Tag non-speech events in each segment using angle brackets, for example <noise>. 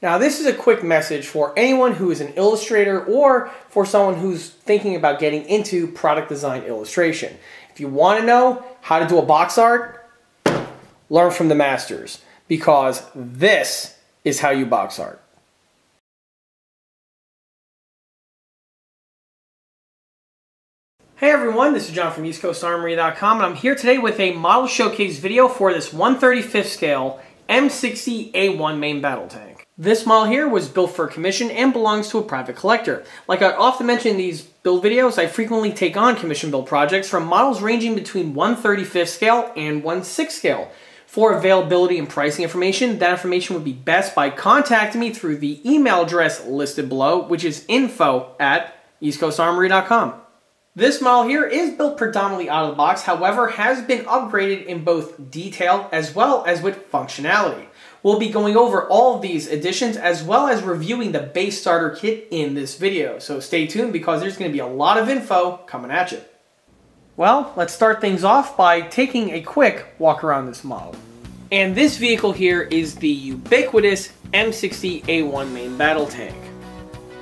Now, this is a quick message for anyone who is an illustrator or for someone who's thinking about getting into product design illustration. If you want to know how to do a box art, learn from the masters because this is how you box art. Hey everyone, this is John from EastCoastArmory.com and I'm here today with a model showcase video for this 135th scale M60A1 main battle tank. This model here was built for commission and belongs to a private collector. Like I often mention in these build videos, I frequently take on commission build projects from models ranging between 135th scale and 1 6 scale. For availability and pricing information, that information would be best by contacting me through the email address listed below, which is info at eastcoastarmory.com. This model here is built predominantly out of the box, however, has been upgraded in both detail as well as with functionality. We'll be going over all of these additions as well as reviewing the base starter kit in this video. So stay tuned because there's going to be a lot of info coming at you. Well, let's start things off by taking a quick walk around this model. And this vehicle here is the ubiquitous M60A1 main battle tank.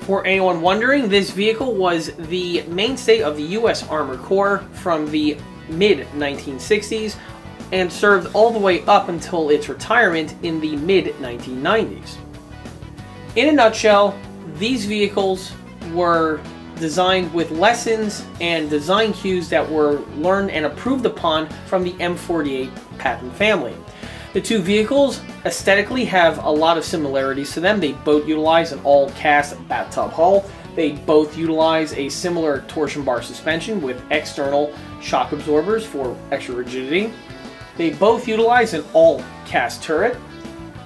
For anyone wondering, this vehicle was the mainstay of the U.S. Armored Corps from the mid-1960s and served all the way up until its retirement in the mid-1990s. In a nutshell, these vehicles were designed with lessons and design cues that were learned and approved upon from the M48 Patton family. The two vehicles aesthetically have a lot of similarities to them. They both utilize an all-cast bathtub hull. They both utilize a similar torsion bar suspension with external shock absorbers for extra rigidity. They both utilize an all-cast turret,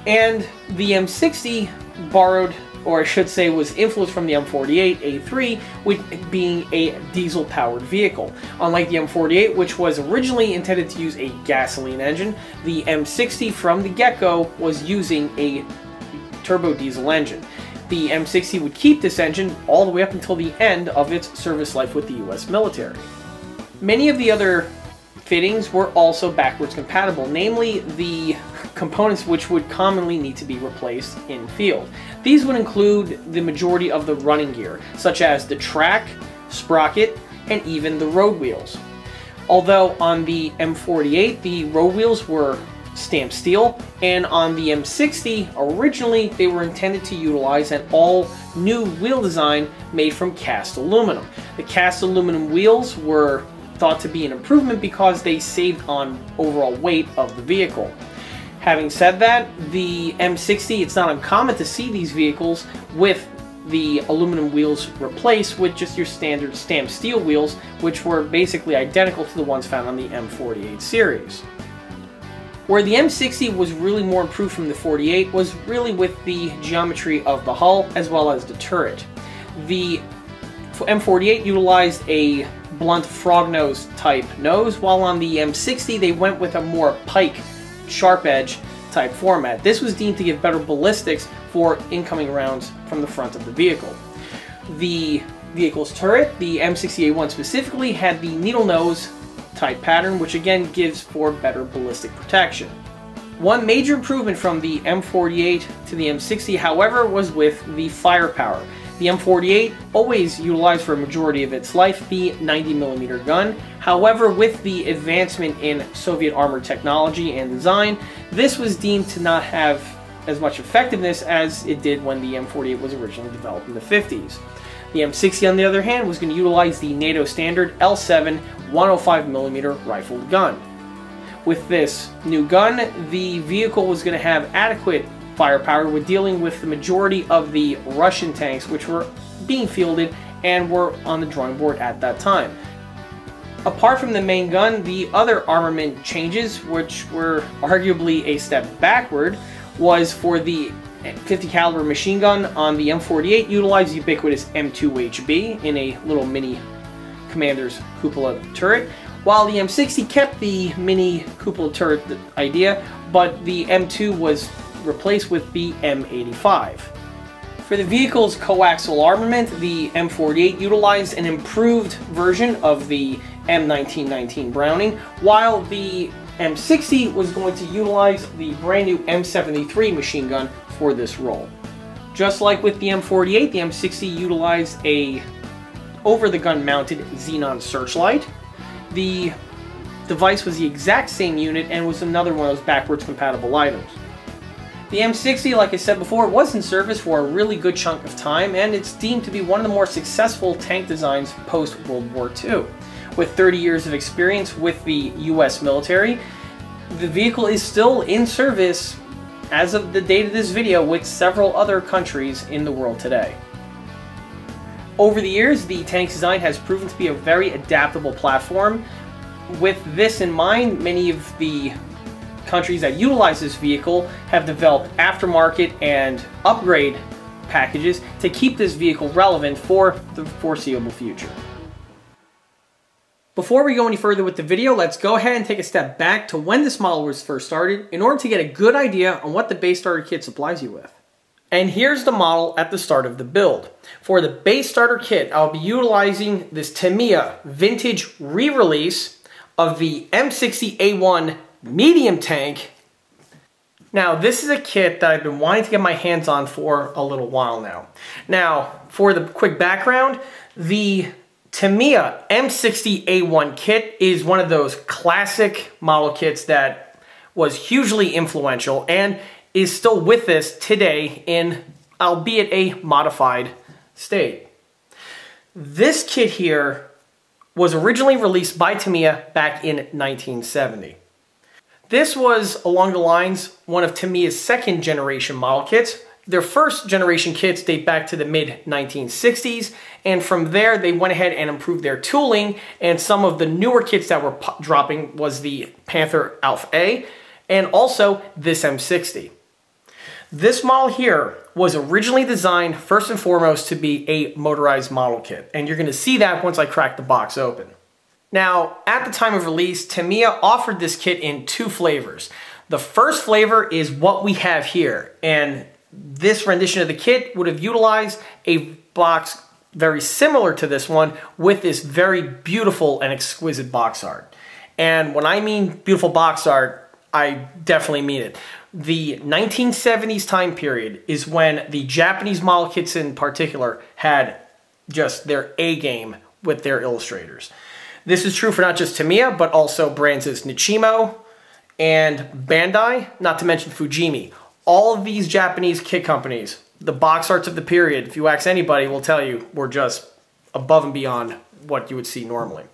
and the M60 borrowed, or I should say was influenced from the M48 A3, with being a diesel-powered vehicle. Unlike the M48, which was originally intended to use a gasoline engine, the M60 from the get-go was using a turbo diesel engine. The M60 would keep this engine all the way up until the end of its service life with the US military. Many of the other fittings were also backwards compatible, namely the components which would commonly need to be replaced in field. These would include the majority of the running gear, such as the track, sprocket, and even the road wheels. Although on the M48 the road wheels were stamped steel, and on the M60 originally they were intended to utilize an all new wheel design made from cast aluminum. The cast aluminum wheels were thought to be an improvement because they saved on overall weight of the vehicle. Having said that, the M60, it's not uncommon to see these vehicles with the aluminum wheels replaced with just your standard stamped steel wheels, which were basically identical to the ones found on the M48 series. Where the M60 was really more improved from the 48 was really with the geometry of the hull as well as the turret. The M48 utilized a blunt frog nose type nose, while on the M60 they went with a more pike, sharp edge type format. This was deemed to give better ballistics for incoming rounds from the front of the vehicle. The vehicle's turret, the M60A1 specifically, had the needle nose type pattern, which again gives for better ballistic protection. One major improvement from the M48 to the M60, however, was with the firepower. The M48 always utilized for a majority of its life the 90mm gun. However, with the advancement in Soviet armor technology and design, this was deemed to not have as much effectiveness as it did when the M48 was originally developed in the 50s. The M60, on the other hand, was going to utilize the NATO standard L7 105mm rifled gun. With this new gun, the vehicle was going to have adequate firepower were dealing with the majority of the Russian tanks which were being fielded and were on the drawing board at that time. Apart from the main gun, the other armament changes, which were arguably a step backward, was for the 50 caliber machine gun on the M48 utilized ubiquitous M2HB in a little mini commander's cupola turret, while the M60 kept the mini cupola turret idea, but the M2 was replaced with the M85. For the vehicle's coaxial armament, the M48 utilized an improved version of the M1919 Browning, while the M60 was going to utilize the brand new M73 machine gun for this role. Just like with the M48, the M60 utilized a over-the-gun mounted xenon searchlight. The device was the exact same unit and was another one of those backwards compatible items. The M60, like I said before, was in service for a really good chunk of time, and it's deemed to be one of the more successful tank designs post-World War II. With 30 years of experience with the US military, the vehicle is still in service as of the date of this video with several other countries in the world today. Over the years, the tank's design has proven to be a very adaptable platform. With this in mind, many of the countries that utilize this vehicle have developed aftermarket and upgrade packages to keep this vehicle relevant for the foreseeable future. Before we go any further with the video, let's go ahead and take a step back to when this model was first started in order to get a good idea on what the base starter kit supplies you with. And here's the model at the start of the build. For the base starter kit, I'll be utilizing this Tamiya vintage re-release of the M60A1 medium tank. Now, this is a kit that I've been wanting to get my hands on for a little while now. Now, for the quick background, the Tamiya M60A1 kit is one of those classic model kits that was hugely influential and is still with us today in, albeit a modified state. This kit here was originally released by Tamiya back in 1970. This was, along the lines, one of Tamiya's second generation model kits. Their first generation kits date back to the mid 1960s, and from there they went ahead and improved their tooling, and some of the newer kits that were dropping was the Panther Alpha A, and also this M60. This model here was originally designed first and foremost to be a motorized model kit, and you're going to see that once I crack the box open. Now, at the time of release, Tamiya offered this kit in two flavors. The first flavor is what we have here, and this rendition of the kit would have utilized a box very similar to this one with this very beautiful and exquisite box art. And when I mean beautiful box art, I definitely mean it. The 1970s time period is when the Japanese model kits in particular had just their A game with their illustrators. This is true for not just Tamiya, but also brands as Nichimo and Bandai, not to mention Fujimi. All of these Japanese kit companies, the box arts of the period, if you ask anybody, will tell you were just above and beyond what you would see normally.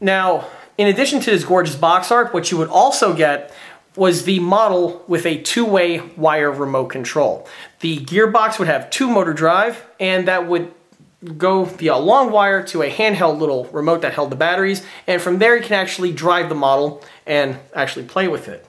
Now, in addition to this gorgeous box art, what you would also get was the model with a two-way wire remote control. The gearbox would have two motor drive, and that would go via a long wire to a handheld little remote that held the batteries, and from there you can actually drive the model and actually play with it.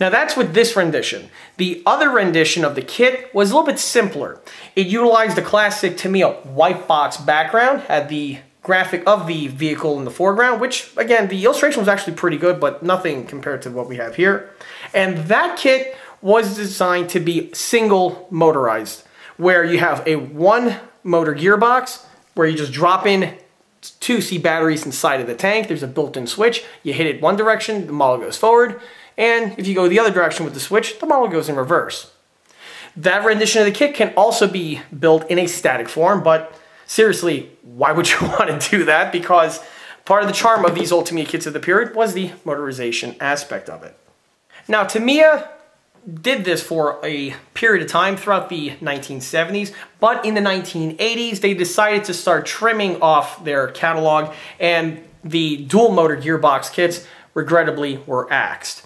Now that's with this rendition. The other rendition of the kit was a little bit simpler. It utilized the classic to Tamiya white box background, had the graphic of the vehicle in the foreground, which again, the illustration was actually pretty good, but nothing compared to what we have here. And that kit was designed to be single motorized, where you have a one motor gearbox where you just drop in two C batteries inside of the tank. There's a built-in switch. You hit it one direction, the model goes forward. And if you go the other direction with the switch, the model goes in reverse. That rendition of the kit can also be built in a static form, but seriously, why would you <laughs> want to do that? Because part of the charm of these Ultimate kits of the period was the motorization aspect of it. Now, Tamiya did this for a period of time throughout the 1970s, but in the 1980s, they decided to start trimming off their catalog, and the dual motor gearbox kits, regrettably, were axed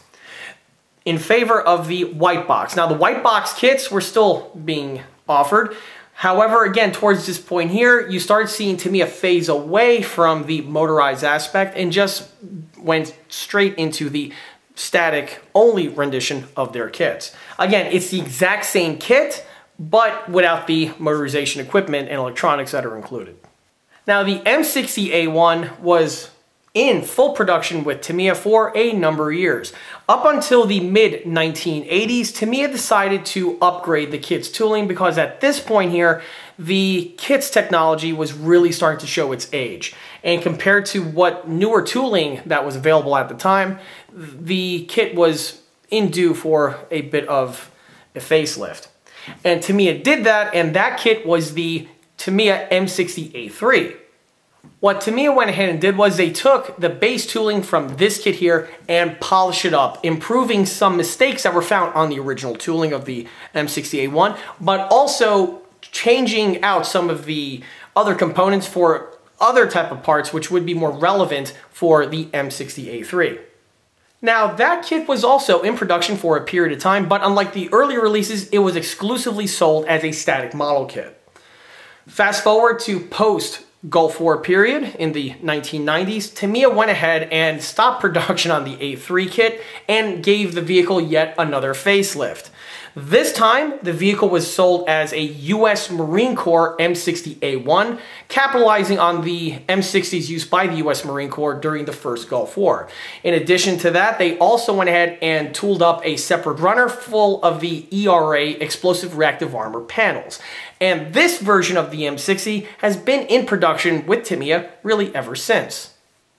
in favor of the white box. Now, the white box kits were still being offered. However, again, towards this point here, you start seeing to me, a phase away from the motorized aspect and just went straight into the static only rendition of their kits. Again, it's the exact same kit, but without the motorization equipment and electronics that are included. Now the M60A1 was in full production with Tamiya for a number of years. Up until the mid 1980s, Tamiya decided to upgrade the kit's tooling because at this point here, the kit's technology was really starting to show its age. And compared to what newer tooling that was available at the time, the kit was in due for a bit of a facelift. And Tamiya did that, and that kit was the Tamiya M60A3. What Tamiya went ahead and did was they took the base tooling from this kit here and polished it up, improving some mistakes that were found on the original tooling of the M60A1, but also changing out some of the other components for other type of parts which would be more relevant for the M60A3. Now, that kit was also in production for a period of time, but unlike the earlier releases, it was exclusively sold as a static model kit. Fast forward to post Gulf War period in the 1990s, Tamiya went ahead and stopped <laughs> production on the A3 kit and gave the vehicle yet another facelift. This time, the vehicle was sold as a U.S. Marine Corps M60A1, capitalizing on the M60s used by the U.S. Marine Corps during the first Gulf War. In addition to that, they also went ahead and tooled up a separate runner full of the ERA explosive reactive armor panels. And this version of the M60 has been in production with Tamiya really ever since.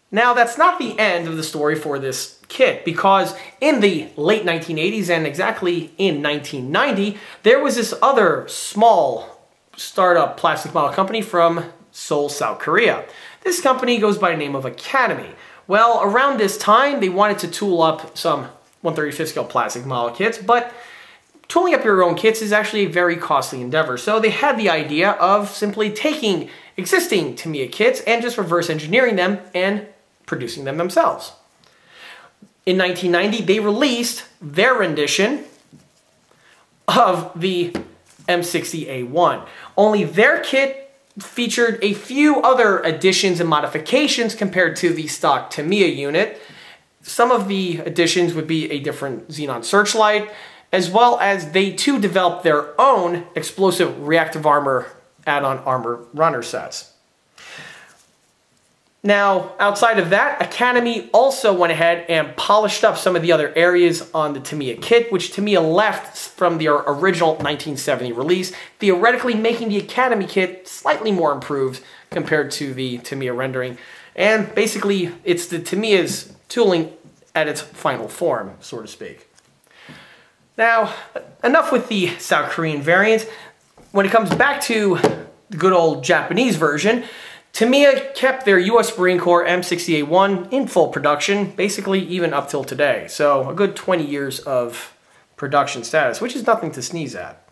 Now, that's not the end of the story for this kit because in the late 1980s and exactly in 1990, there was this other small startup plastic model company from Seoul, South Korea. This company goes by the name of Academy. Well, around this time, they wanted to tool up some 135th scale plastic model kits, but tooling up your own kits is actually a very costly endeavor. So they had the idea of simply taking existing Tamiya kits and just reverse engineering them and producing them themselves. In 1990, they released their rendition of the M60A1. Only their kit featured a few other additions and modifications compared to the stock Tamiya unit. Some of the additions would be a different xenon searchlight, as well as they too developed their own explosive reactive armor add-on armor runner sets. Now, outside of that, Academy also went ahead and polished up some of the other areas on the Tamiya kit, which Tamiya left from the original 1970 release, theoretically making the Academy kit slightly more improved compared to the Tamiya rendering. And basically, it's the Tamiya's tooling at its final form, so to speak. Now, enough with the South Korean variant. When it comes back to the good old Japanese version, Tamiya kept their US Marine Corps M60A1 in full production, basically even up till today. So a good 20 years of production status, which is nothing to sneeze at.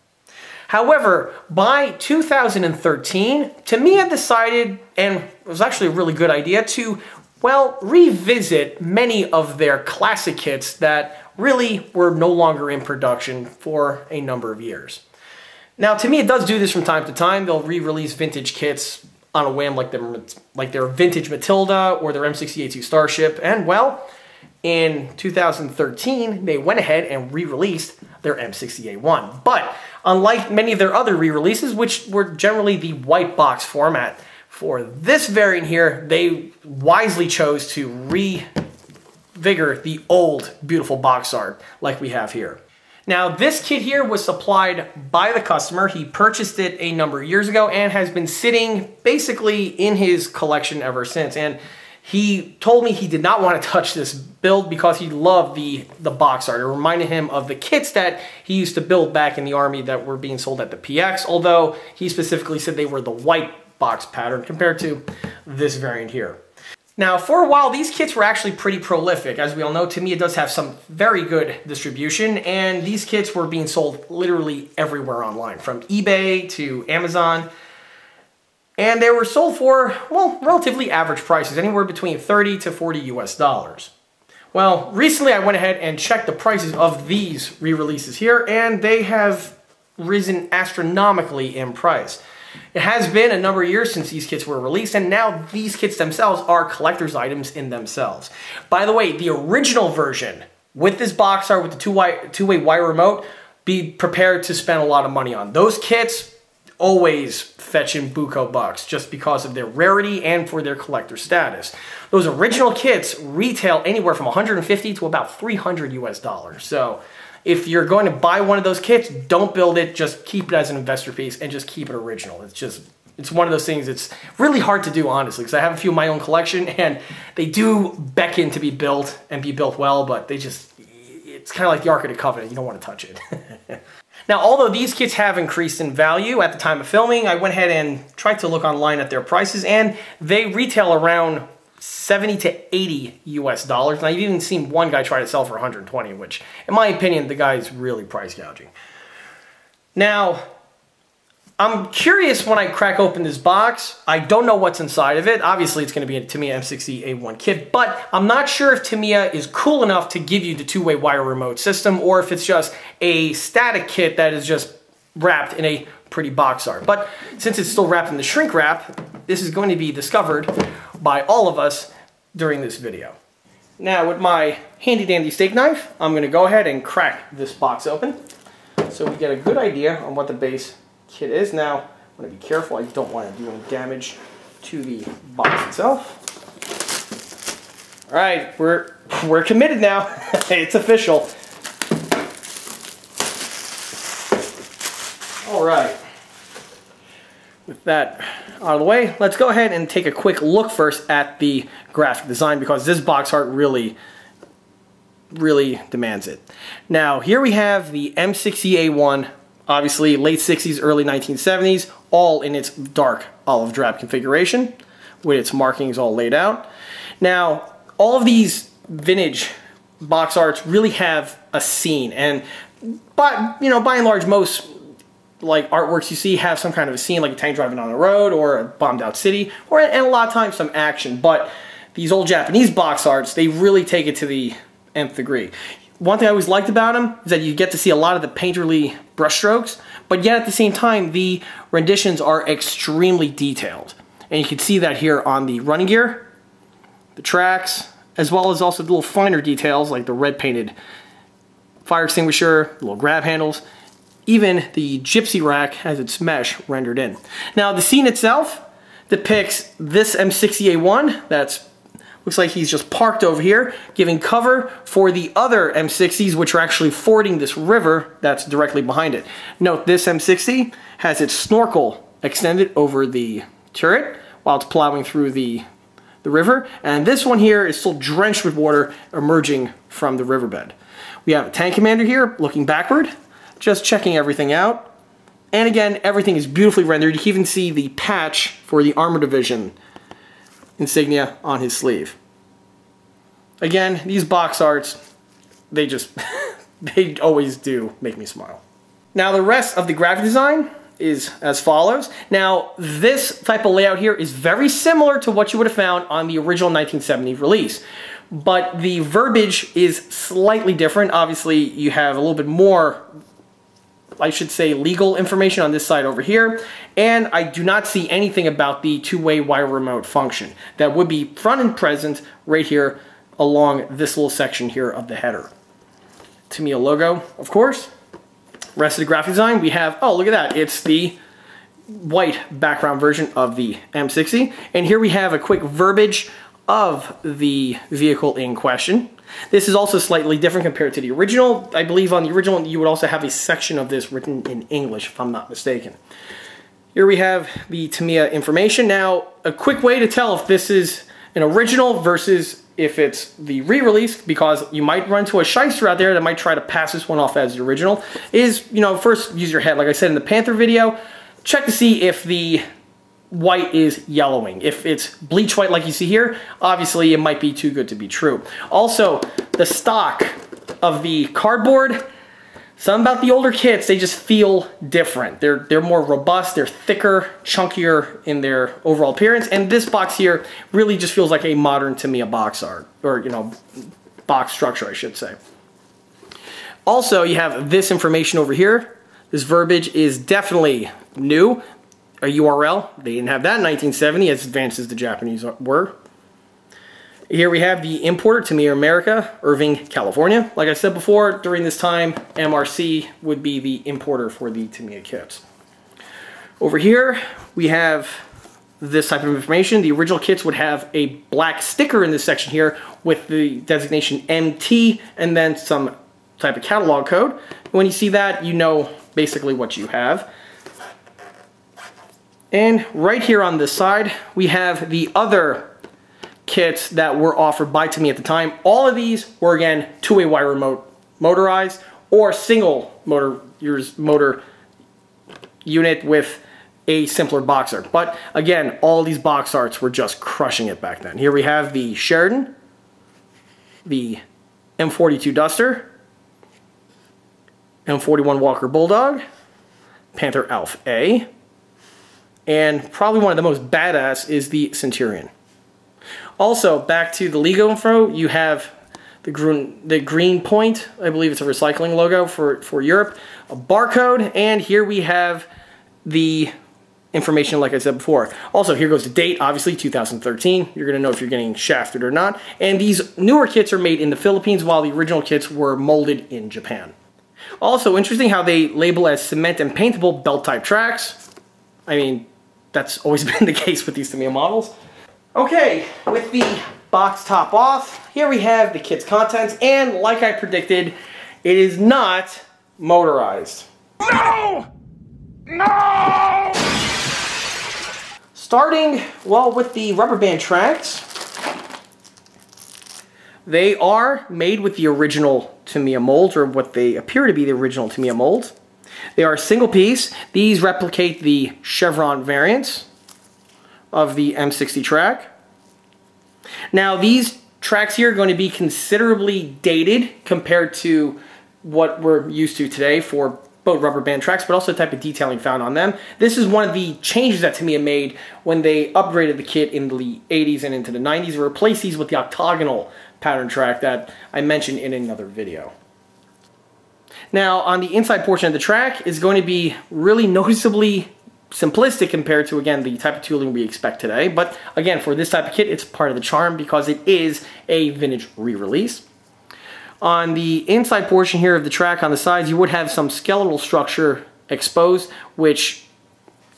However, by 2013, Tamiya decided, and it was actually a really good idea, to, well, revisit many of their classic kits that really were no longer in production for a number of years. Now, Tamiya does do this from time to time. They'll re-release vintage kits on a whim like their, like their vintage Matilda or their M60A2 Starship. And well, in 2013, they went ahead and re-released their M60A1. But unlike many of their other re-releases, which were generally the white box format, for this variant here, they wisely chose to re-vigor the old beautiful box art like we have here. Now this kit here was supplied by the customer. He purchased it a number of years ago and has been sitting basically in his collection ever since. And he told me he did not want to <laughs> touch this build because he loved the, the box art. It reminded him of the kits that he used to build back in the Army that were being sold at the PX, although he specifically said they were the white box pattern compared to this variant here. Now, for a while, these kits were actually pretty prolific. As we all know, Tamiya does have some very good distribution, and these kits were being sold literally everywhere online, from eBay to Amazon. And they were sold for, well, relatively average prices, anywhere between 30 to 40 US dollars. Well, recently I went ahead and checked the prices of these re-releases here, and they have risen astronomically in price. It has been a number of years since these kits were released, and now these kits themselves are collector's items in themselves. By the way, the original version with this box art with the two-way two-way wire remote, be prepared to spend a lot of money on. Those kits always fetching buco bucks just because of their rarity and for their collector status. Those original kits retail anywhere from 150 to about 300 US dollars. So if you're going to buy one of those kits, don't build it, just keep it as an investor piece and just keep it original. It's just, it's one of those things it's really hard to do, honestly, because I have a few of my own collection <laughs> and they do beckon to be built and be built well, but they just, it's kind of like the Ark of the Covenant. You don't want to touch it. <laughs> now, although these kits have increased in value at the time of filming, I went ahead and tried to look online at their prices, and they retail around 70 to 80 US dollars. And I've even seen one guy try to sell for 120, which, in my opinion, the guy is really price gouging. Now, I'm curious when I crack open this box. I don't know what's inside of it. Obviously, it's going to be a Tamiya M60A1 kit, but I'm not sure if Tamiya is cool enough to give you the two-way wire remote system or if it's just a static kit that is just wrapped in a pretty box art. But since it's still wrapped in the shrink wrap, this is going to be discovered by all of us during this video. Now, with my handy dandy steak knife, I'm going to go ahead and crack this box open so we get a good idea on what the base kit is. Now, I'm going to be careful. I don't want to do any damage to the box itself. All right, we're, we're committed now. <laughs> it's official. Right. With that out of the way, let's go ahead and take a quick look first at the graphic design because this box art really really demands it. Now, here we have the M60A1 Obviously, late 60s, early 1970s, all in its dark olive drab configuration with its markings all laid out. Now, all of these vintage box arts really have a scene and but you know by and large most like artworks you see have some kind of a scene like a tank driving on the road or a bombed out city or and a lot of times some action. But these old Japanese box arts they really take it to the nth degree. One thing I always liked about them is that you get to see a lot of the painterly brushstrokes, but yet at the same time, the renditions are extremely detailed. And you can see that here on the running gear, the tracks, as well as also the little finer details like the red painted fire extinguisher, little grab handles, even the gypsy rack has its mesh rendered in. Now the scene itself depicts this M60A1 that's Looks like he's just parked over here, giving cover for the other M60s, which are actually fording this river that's directly behind it. Note, this M60 has its snorkel extended over the turret while it's plowing through the, the river, and this one here is still drenched with water emerging from the riverbed. We have a tank commander here looking backward, just checking everything out. And again, everything is beautifully rendered. You can even see the patch for the armor division insignia on his sleeve. Again, these box arts, they just, <laughs> they always do make me smile. Now the rest of the graphic design is as follows. Now this type of layout here is very similar to what you would have found on the original 1970 release. But the verbiage is slightly different. Obviously, you have a little bit more I should say legal information on this side over here. And I do not see anything about the two-way wire remote function. That would be front and present right here along this little section here of the header. Tamiya logo, of course. Rest of the graphic design, we have, oh, look at that. It's the white background version of the M60. And here we have a quick verbiage of the vehicle in question. This is also slightly different compared to the original. I believe on the original you would also have a section of this written in English, if I'm not mistaken. Here we have the Tamiya information. Now, a quick way to tell if this is an original versus if it's the re-release, because you might run into a shyster out there that might try to pass this one off as the original, is, you know, first use your head. Like I said in the Panther video, check to see if the white is yellowing. If it's bleach white like you see here, obviously it might be too good to be true. Also, the stock of the cardboard, some about the older kits, they just feel different. They're, they're more robust, they're thicker, chunkier in their overall appearance, and this box here really just feels like a modern Tamiya box art, or you know, box structure I should say. Also, you have this information over here. This verbiage is definitely new a URL. They didn't have that in 1970, as advanced as the Japanese were. Here we have the importer, Tamiya America, Irvine, California. Like I said before, during this time, MRC would be the importer for the Tamiya kits. Over here, we have this type of information. The original kits would have a black sticker in this section here with the designation MT and then some type of catalog code. When you see that, you know basically what you have. And right here on this side, we have the other kits that were offered by Tamiya at the time. All of these were, again, two-way wire remote motorized or single motor motor unit with a simpler boxer. But again, all these box arts were just crushing it back then. Here we have the Sheridan, the M42 Duster, M41 Walker Bulldog, Panther Alf A, and probably one of the most badass is the Centurion. Also, back to the Lego info, you have the green, the green point, I believe it's a recycling logo for, for Europe, a barcode, and here we have the information like I said before. Also, here goes the date, obviously 2013. You're going to know if you're getting shafted or not. And these newer kits are made in the Philippines while the original kits were molded in Japan. Also, interesting how they label as cement and paintable belt type tracks. I mean, that's always <laughs> been the case with these Tamiya models. Okay, with the box top off, here we have the kit's contents, and like I predicted, it is not motorized. No! No! Starting, well, with the rubber band tracks, they are made with the original Tamiya molds, or what they appear to be the original Tamiya molds. They are single piece. These replicate the chevron variants of the M60 track. Now, these tracks here are going to be considerably dated compared to what we're used to today for both rubber band tracks, but also the type of detailing found on them. This is one of the changes that Tamiya made when they upgraded the kit in the 80s and into the 90s to replaced these with the octagonal pattern track that I mentioned in another video. Now, on the inside portion of the track is going to be really <laughs> noticeably simplistic compared to, again, the type of tooling we expect today. But again, for this type of kit, it's part of the charm because it is a vintage re-release. On the inside portion here of the track on the sides, you would have some skeletal structure exposed, which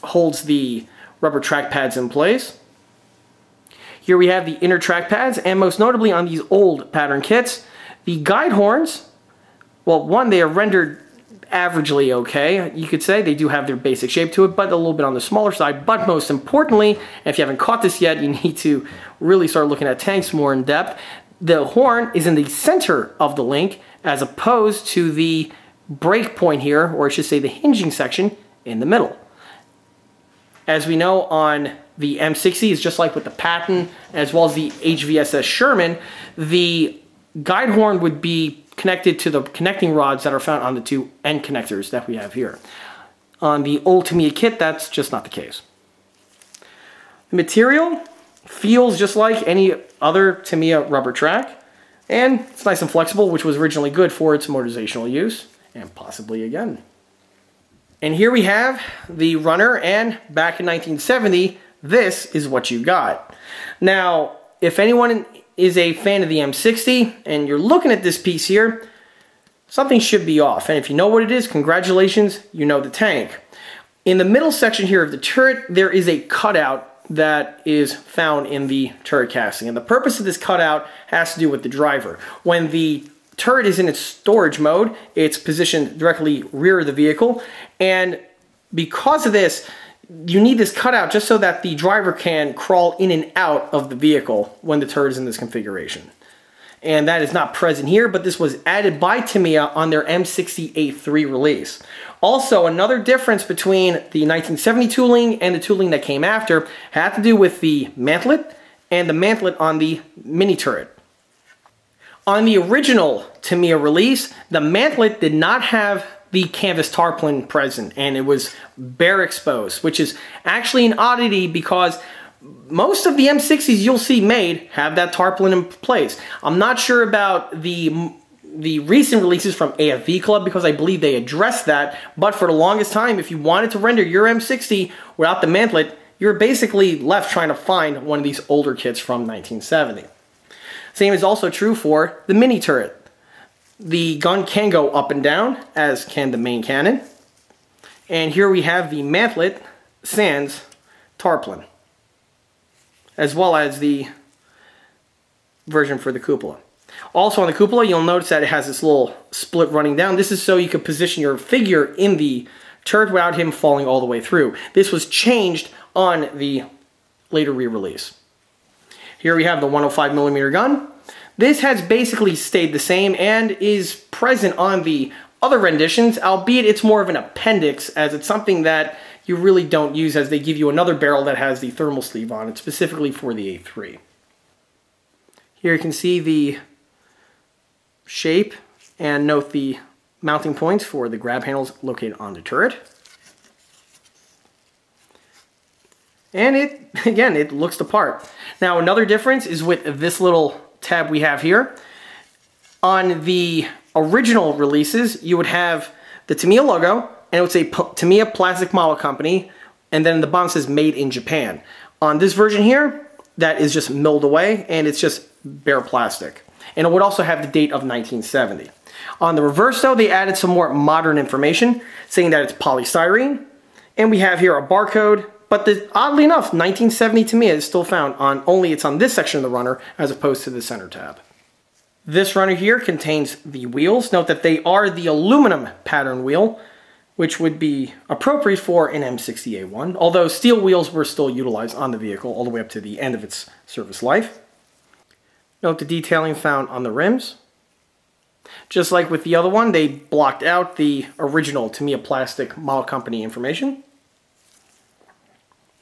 holds the rubber track pads in place. Here we have the inner track pads, and most notably on these old pattern kits, the guide horns, well, one, they are rendered averagely okay, you could say. They do have their basic shape to it, but a little bit on the smaller side. But most importantly, if you haven't caught this yet, you <laughs> need to really start looking at tanks more in depth the horn is in the center of the link as opposed to the break point here, or I should say the hinging section, in the middle. As we know on the M60, is just like with the Patton as well as the HVSS Sherman, the guide horn would be connected to the connecting rods that are found on the two end connectors that we have here. On the old kit, that's just not the case. The material feels just like any other Tamiya rubber track, and it's nice and flexible, which was originally good for its motorizational use, and possibly again. And here we have the runner, and back in 1970, this is what you got. Now, if anyone is a fan of the M60, and you're looking at this piece here, something should be off. And if you know what it is, congratulations, you know the tank. In the middle section here of the turret, there is a cutout that is found in the turret casting. And the purpose of this cutout has to do with the driver. When the turret is in its storage mode, it's positioned directly rear of the vehicle. And because of this, you need this cutout just so that the driver can crawl in and out of the vehicle when the turret is in this configuration and that is not present here, but this was added by Tamiya on their M60A3 release. Also, another difference between the 1970 tooling and the tooling that came after had to do with the mantlet and the mantlet on the mini turret. On the original Tamiya release, the mantlet did not have the canvas tarpaulin present and it was bare exposed, which is actually an oddity because most of the M60s you'll see made have that tarpaulin in place. I'm not sure about the the recent releases from AFV Club because I believe they addressed that, but for the longest time, if you wanted to render your M60 without the mantlet, you're basically left trying to find one of these older kits from 1970. Same is also true for the mini turret. The gun can go up and down, as can the main cannon. And here we have the mantlet sans tarpaulin as well as the version for the cupola. Also on the cupola, you'll notice that it has this little split running down. This is so you can position your figure in the turret without him falling all the way through. This was changed on the later re-release. Here we have the 105 millimeter gun. This has basically stayed the same and is present on the other renditions, albeit it's more of an appendix as it's something that you really don't use as they give you another barrel that has the thermal sleeve on it, specifically for the A3. Here you can see the shape and note the mounting points for the grab handles located on the turret. And it, <laughs> again, it looks the part. Now another difference is with this little tab we have here. On the original releases, you would have the Tamiya logo, and it would say Tamiya Plastic Model Company, and then the bottom says Made in Japan. On this version here, that is just milled away, and it's just bare plastic. And it would also have the date of 1970. On the reverse though, they added some more modern information, saying that it's polystyrene, and we have here a barcode, but the, oddly enough, 1970 Tamiya is still found on, only it's on this section of the runner as opposed to the center tab. This runner here contains the wheels. Note that they are the aluminum pattern wheel, which would be appropriate for an M60A1, although steel wheels were still utilized on the vehicle all the way up to the end of its service life. Note the detailing found on the rims. Just like with the other one, they blocked out the original Tamiya Plastic model company information.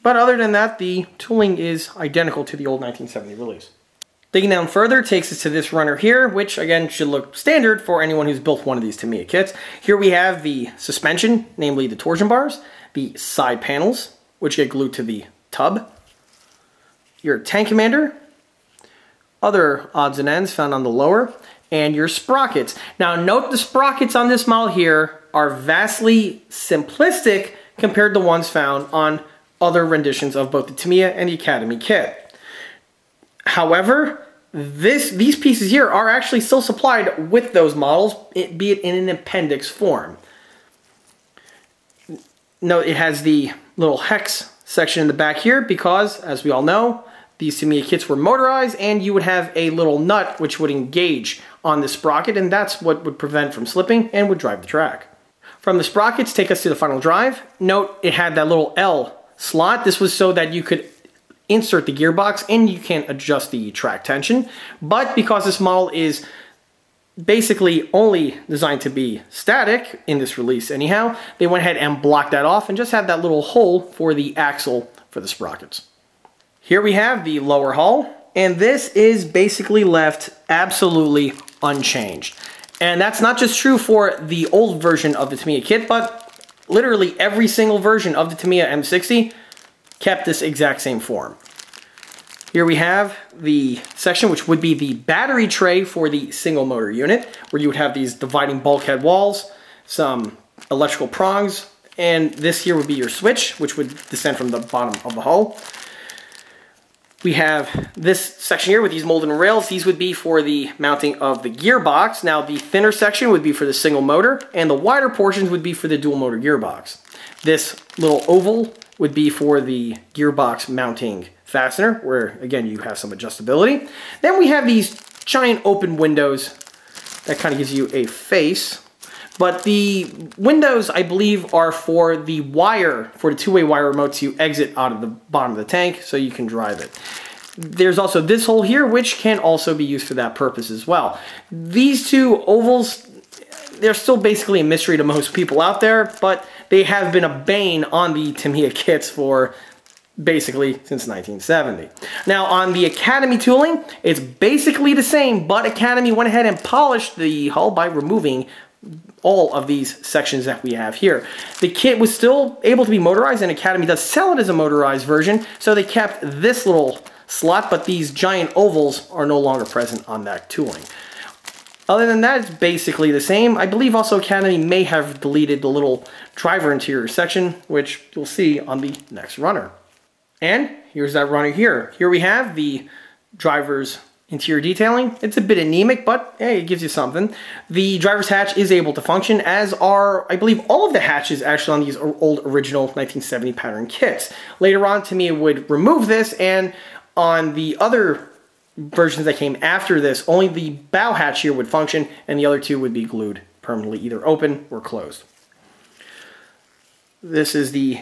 But other than that, the tooling is identical to the old 1970 release. Digging down further takes us to this runner here, which again should look standard for anyone who's built one of these Tamiya kits. Here we have the suspension, namely the torsion bars, the side panels, which get glued to the tub, your tank commander, other odds and ends found on the lower, and your sprockets. Now note the sprockets on this model here are vastly simplistic compared to ones found on other renditions of both the Tamiya and the Academy kit. However, this these pieces here are actually still supplied with those models, be it in an appendix form. Note it has the little hex section in the back here because, as we all know, these Tamiya kits were motorized and you would have a little nut which would engage on the sprocket and that's what would prevent from slipping and would drive the track. From the sprockets, take us to the final drive. Note it had that little L slot. This was so that you could insert the gearbox and you can adjust the track tension. But because this model is basically only designed to be static in this release anyhow, they went ahead and blocked that off and just had that little hole for the axle for the sprockets. Here we have the lower hull, and this is basically left absolutely unchanged. And that's not just true for the old version of the Tamiya kit, but literally every single version of the Tamiya M60 kept this exact same form. Here we have the section which would be the battery tray for the single motor unit, where you would have these dividing bulkhead walls, some electrical prongs, and this here would be your switch, which would descend from the bottom of the hull. We have this section here with these molded rails. These would be for the mounting of the gearbox. Now the thinner section would be for the single motor and the wider portions would be for the dual motor gearbox. This little oval would be for the gearbox mounting fastener where again you have some adjustability. Then we have these giant open windows that kind of gives you a face but the windows, I believe, are for the wire, for the two-way wire remote to exit out of the bottom of the tank so you can drive it. There's also this hole here, which can also be used for that purpose as well. These two ovals, they're still basically a mystery to most people out there, but they have been a bane on the Tamiya kits for basically since 1970. Now on the Academy tooling, it's basically the same, but Academy went ahead and polished the hull by removing all of these sections that we have here. The kit was still able to be motorized and Academy does sell it as a motorized version, so they kept this little slot, but these giant ovals are no longer present on that tooling. Other than that, it's basically the same. I believe also Academy may have deleted the little driver interior section, which you'll see on the next runner. And here's that runner here. Here we have the driver's Interior detailing, it's a bit anemic, but hey, it gives you something. The driver's hatch is able to function, as are, I believe, all of the hatches actually on these old original 1970 pattern kits. Later on, Tamiya would remove this, and on the other versions that came after this, only the bow hatch here would function, and the other two would be glued permanently, either open or closed. This is the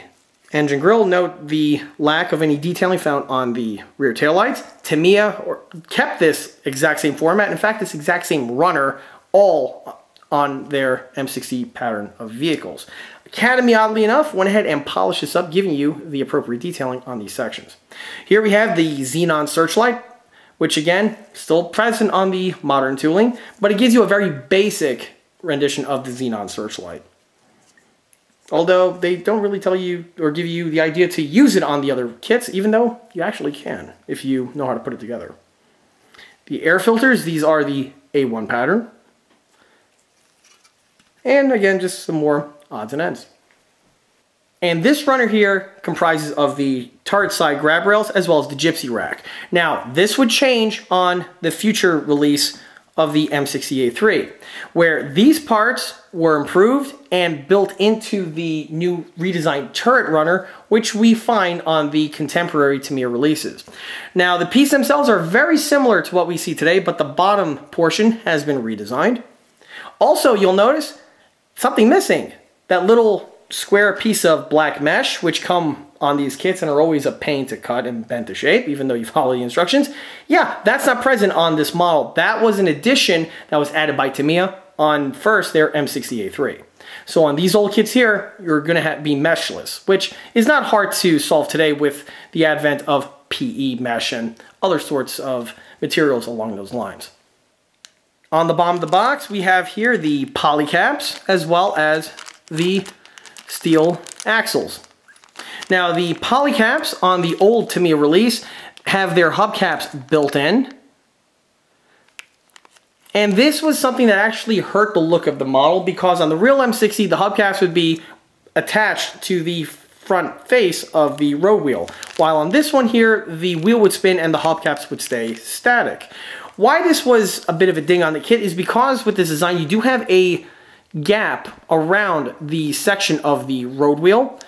engine grille. Note the lack of any detailing found on the rear taillights. Tamiya kept this exact same format. In fact, this exact same runner all on their M60 pattern of vehicles. Academy, oddly enough, went ahead and polished this up, giving you the appropriate detailing on these sections. Here we have the Xenon Searchlight, which again, still present on the modern tooling, but it gives you a very basic rendition of the Xenon Searchlight. Although they don't really tell you or give you the idea to use it on the other kits, even though you actually can if you know how to put it together. The air filters, these are the A1 pattern. And again, just some more odds and ends. And this runner here comprises of the turret side grab rails as well as the gypsy rack. Now, this would change on the future release of the M60A3, where these parts were improved and built into the new redesigned turret runner, which we find on the contemporary Tamiya releases. Now, the pieces themselves are very similar to what we see today, but the bottom portion has been redesigned. Also, you'll notice something missing. That little square piece of black mesh, which come on these kits and are always a pain to cut and bend to shape, even though you follow the instructions. Yeah, that's not present on this model. That was an addition that was added by Tamiya on first their M60A3. So on these old kits here, you're gonna be meshless, which is not hard to solve today with the advent of PE mesh and other sorts of materials along those lines. On the bottom of the box, we have here the polycaps as well as the steel axles. Now the polycaps on the old Tamiya release have their hubcaps built in. And this was something that actually hurt the look of the model because on the real M60 the hubcaps would be attached to the front face of the road wheel. While on this one here, the wheel would spin and the hubcaps would stay static. Why this was a bit of a ding on the kit is because with this design you do have a gap around the section of the road wheel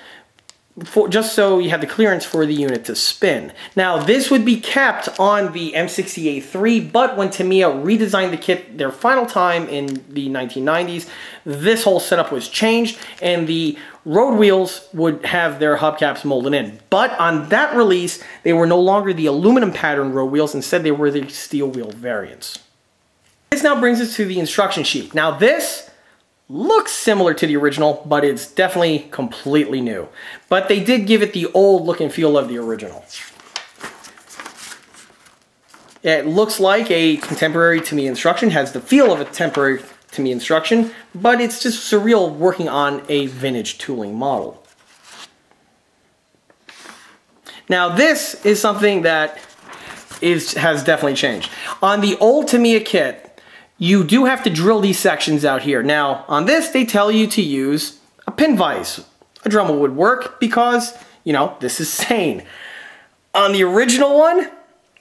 for, just so you have the clearance for the unit to spin. Now this would be kept on the M60A3, but when Tamiya redesigned the kit their final time in the 1990s, this whole setup was changed and the road wheels would have their hubcaps molded in. But on that release, they were no longer the aluminum pattern road wheels, instead they were the steel wheel variants. This now brings us to the instruction sheet. Now this looks similar to the original, but it's definitely completely new. But they did give it the old look and feel of the original. It looks like a contemporary Tamiya instruction, has the feel of a temporary Tamiya instruction, but it's just surreal working on a vintage tooling model. Now this is something that is has definitely changed. On the old Tamiya kit, you do have to drill these sections out here. Now, on this, they tell you to use a pin vise. A Dremel would work because, you know, this is <laughs> sane. On the original one,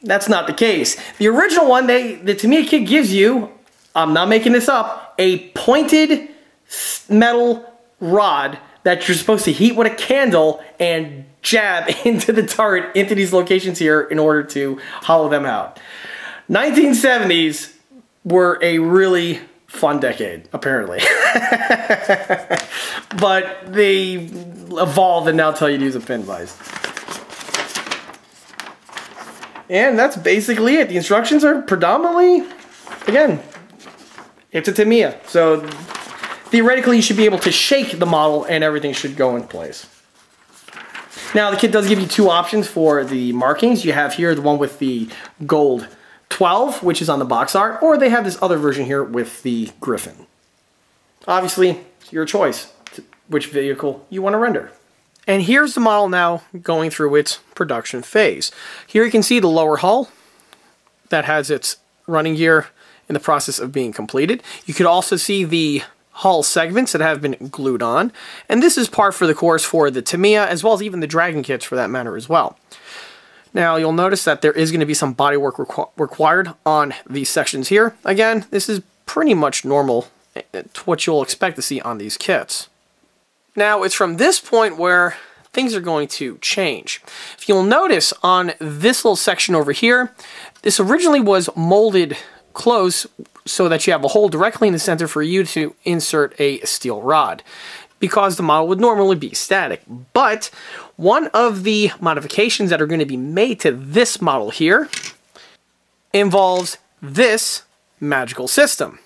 that's not the case. The original one, they the Tamiya kit gives you, I'm not making this up, a pointed metal rod that you're supposed to heat with a candle and jab <laughs> into the turret into these locations here in order to hollow them out. 1970s, were a really fun decade, apparently. <laughs> but they evolved and now tell you to use a pin vise. And that's basically it. The instructions are predominantly, again, it's a Tamiya. So theoretically you should be able to shake the model and everything should go in place. Now the kit does give you two options for the markings. You have here the one with the gold 12, which is on the box art, or they have this other version here with the Griffin. Obviously, it's your choice which vehicle you want to render. And here's the model now going through its production phase. Here you can see the lower hull that has its running gear in the process of being completed. You could also see the hull segments that have been glued on. And this is par for the course for the Tamiya as well as even the Dragon kits for that matter as well. Now you'll notice that there is going to be some bodywork requ required on these sections here. Again, this is pretty much normal eh, to what you'll expect to see on these kits. Now it's from this point where things are going to change. If you'll notice on this little section over here, this originally was molded close so that you have a hole directly in the center for you to insert a steel rod because the model would normally be static. But one of the modifications that are going to be made to this model here involves this magical system.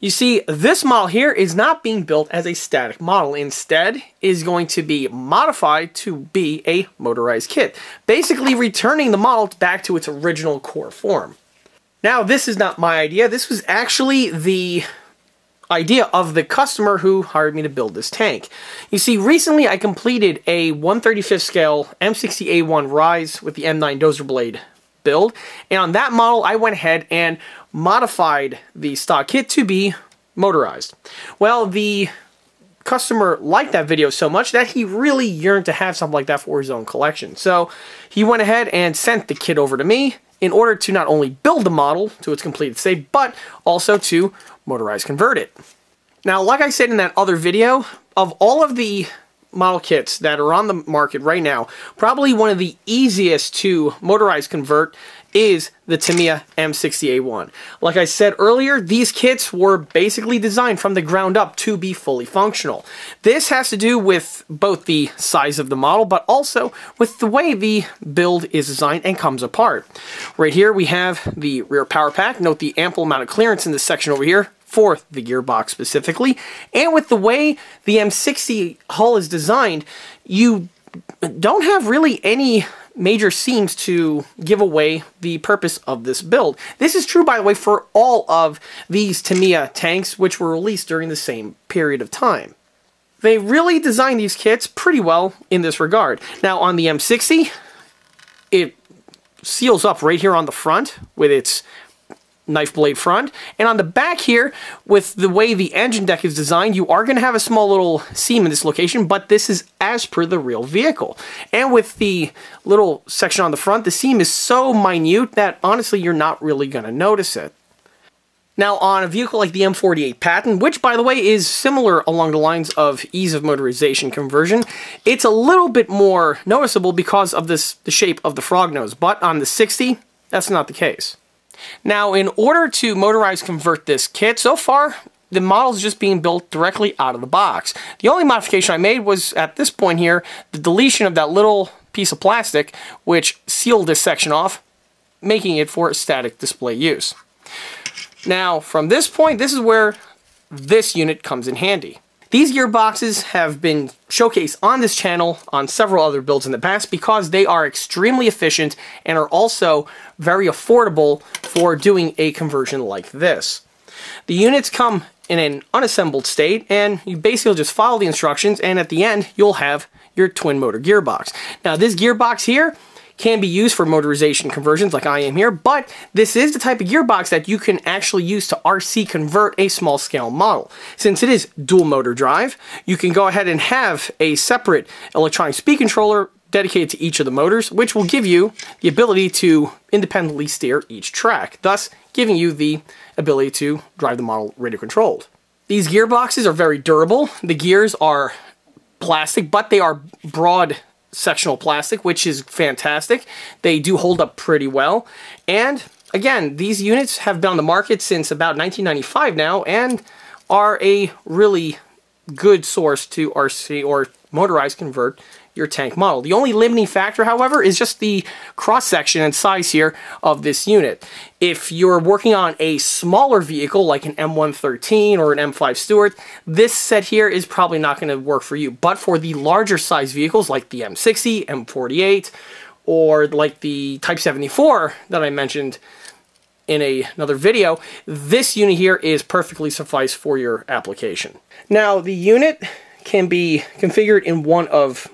You see, this model here is not being built as a static model. Instead, is going to be modified to be a motorized kit, basically returning the model back to its original core form. Now, this is not my idea. This was actually the idea of the customer who hired me to build this tank. You see, recently I completed a 135th scale M60A1 Rise with the M9 Dozer Blade build, and on that model I went ahead and modified the stock kit to be motorized. Well, the customer liked that video so much that he really yearned to have something like that for his own collection. So he went ahead and sent the kit over to me in order to not only build the model to its completed state, but also to motorize convert it. Now, like I said in that other video, of all of the model kits that are on the market right now, probably one of the easiest to motorize convert is the Tamiya M60A1. Like I said earlier, these kits were basically designed from the ground up to be fully functional. This has to do with both the size of the model, but also with the way the build is designed and comes apart. Right here we have the rear power pack. Note the ample amount of clearance in this section over here for the gearbox specifically. And with the way the M60 hull is designed, you don't have really any major seams to give away the purpose of this build. This is true, by the way, for all of these Tamiya tanks, which were released during the same period of time. They really designed these kits pretty well in this regard. Now, on the M60, it seals up right here on the front with its knife blade front. And on the back here, with the way the engine deck is designed, you are going to have a small little seam in this location, but this is as per the real vehicle. And with the little section on the front, the seam is so minute that honestly, you're not really going to notice it. Now, on a vehicle like the M48 Patton, which by the way is similar along the lines of ease of motorization conversion, it's a little bit more noticeable because of this the shape of the frog nose. But on the 60, that's not the case. Now, in order to motorize convert this kit, so far, the model is just being built directly out of the box. The only modification I made was, at this point here, the deletion of that little piece of plastic, which sealed this section off, making it for static display use. Now, from this point, this is where this unit comes in handy. These gearboxes have been showcased on this channel on several other builds in the past because they are extremely efficient and are also very affordable for doing a conversion like this. The units come in an unassembled state and you basically just follow the instructions and at the end you'll have your twin motor gearbox. Now this gearbox here can be used for motorization conversions like I am here, but this is the type of gearbox that you can actually use to RC convert a small scale model. Since it is dual motor drive, you can go ahead and have a separate electronic speed controller dedicated to each of the motors, which will give you the ability to independently steer each track, thus giving you the ability to drive the model radio controlled. These gearboxes are very durable. The gears are plastic, but they are broad sectional plastic, which is fantastic. They do hold up pretty well. And again, these units have been on the market since about 1995 now and are a really good source to RC or motorized convert your tank model. The only limiting factor, however, is just the cross-section and size here of this unit. If you're working on a smaller vehicle like an M113 or an M5 Stuart, this set here is probably not going to work for you. But for the larger size vehicles like the M60, M48, or like the Type 74 that I mentioned in a, another video, this unit here is perfectly suffice for your application. Now, the unit can be configured in one of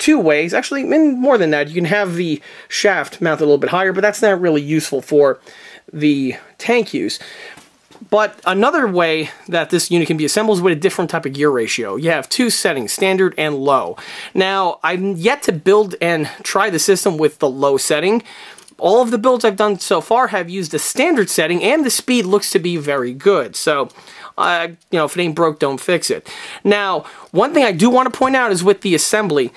two ways. Actually, more than that, you can have the shaft mounted a little bit higher, but that's not really useful for the tank use. But another way that this unit can be assembled is with a different type of gear ratio. You have two settings, standard and low. Now, I'm yet to build and try the system with the low setting. All of the builds I've done so far have used the standard setting, and the speed looks to be very good. So, uh, you know, if it ain't broke, don't fix it. Now, one thing I do want to point out is with the assembly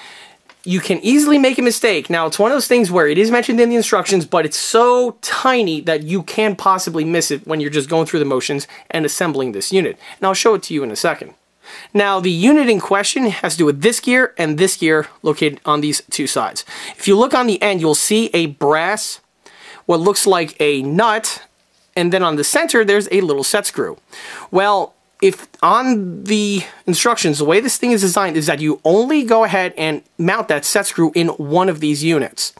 you can easily make a mistake. Now, it's one of those things where it is mentioned in the instructions, but it's so tiny that you can possibly miss it when you're just going through the motions and assembling this unit. And I'll show it to you in a second. Now, the unit in question has to do with this gear and this gear located on these two sides. If you look on the end, you'll see a brass, what looks like a nut, and then on the center, there's a little set screw. Well, if on the instructions, the way this thing is designed is that you only go ahead and mount that set screw in one of these units.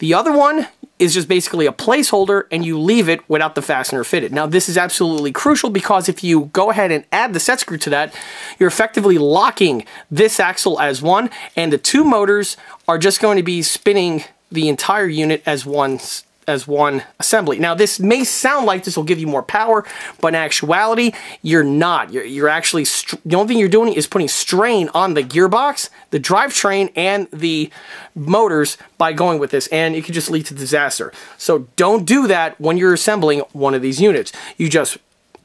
The other one, is just basically a placeholder and you leave it without the fastener fitted. Now this is absolutely crucial because if you go ahead and add the set screw to that, you're effectively locking this axle as one and the two motors are just going to be spinning the entire unit as one as one assembly. Now this may sound like this will give you more power, but in actuality, you're not. You're, you're actually, the only thing you're doing is putting strain on the gearbox, the drivetrain, and the motors by going with this, and it could just lead to disaster. So don't do that when you're assembling one of these units. You just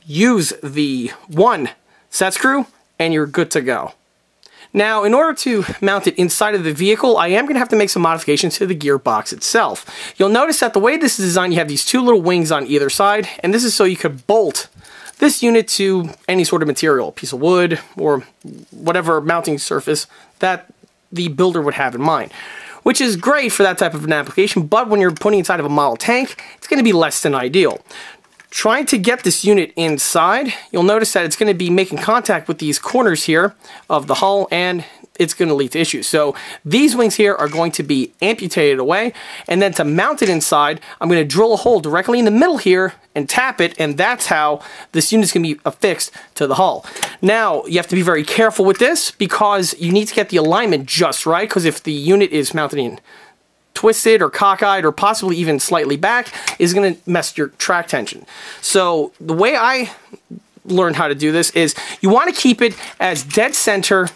use the one set screw, and you're good to go. Now, in order to mount it inside of the vehicle, I am going to have to make some modifications to the gearbox itself. You'll notice that the way this is designed, you have these two little wings on either side, and this is so you could bolt this unit to any sort of material, piece of wood, or whatever mounting surface that the builder would have in mind. Which is great for that type of an application, but when you're putting inside of a model tank, it's going to be less than ideal. Trying to get this unit inside, you'll notice that it's going to be making contact with these corners here of the hull and it's going to lead to issues. So these wings here are going to be amputated away and then to mount it inside, I'm going to drill a hole directly in the middle here and tap it and that's how this unit is going to be affixed to the hull. Now you have to be very careful with this because you need to get the alignment just right because if the unit is mounted in twisted or cockeyed or possibly even slightly back is going to mess your track tension. So the way I learned how to do this is you want to keep it as dead center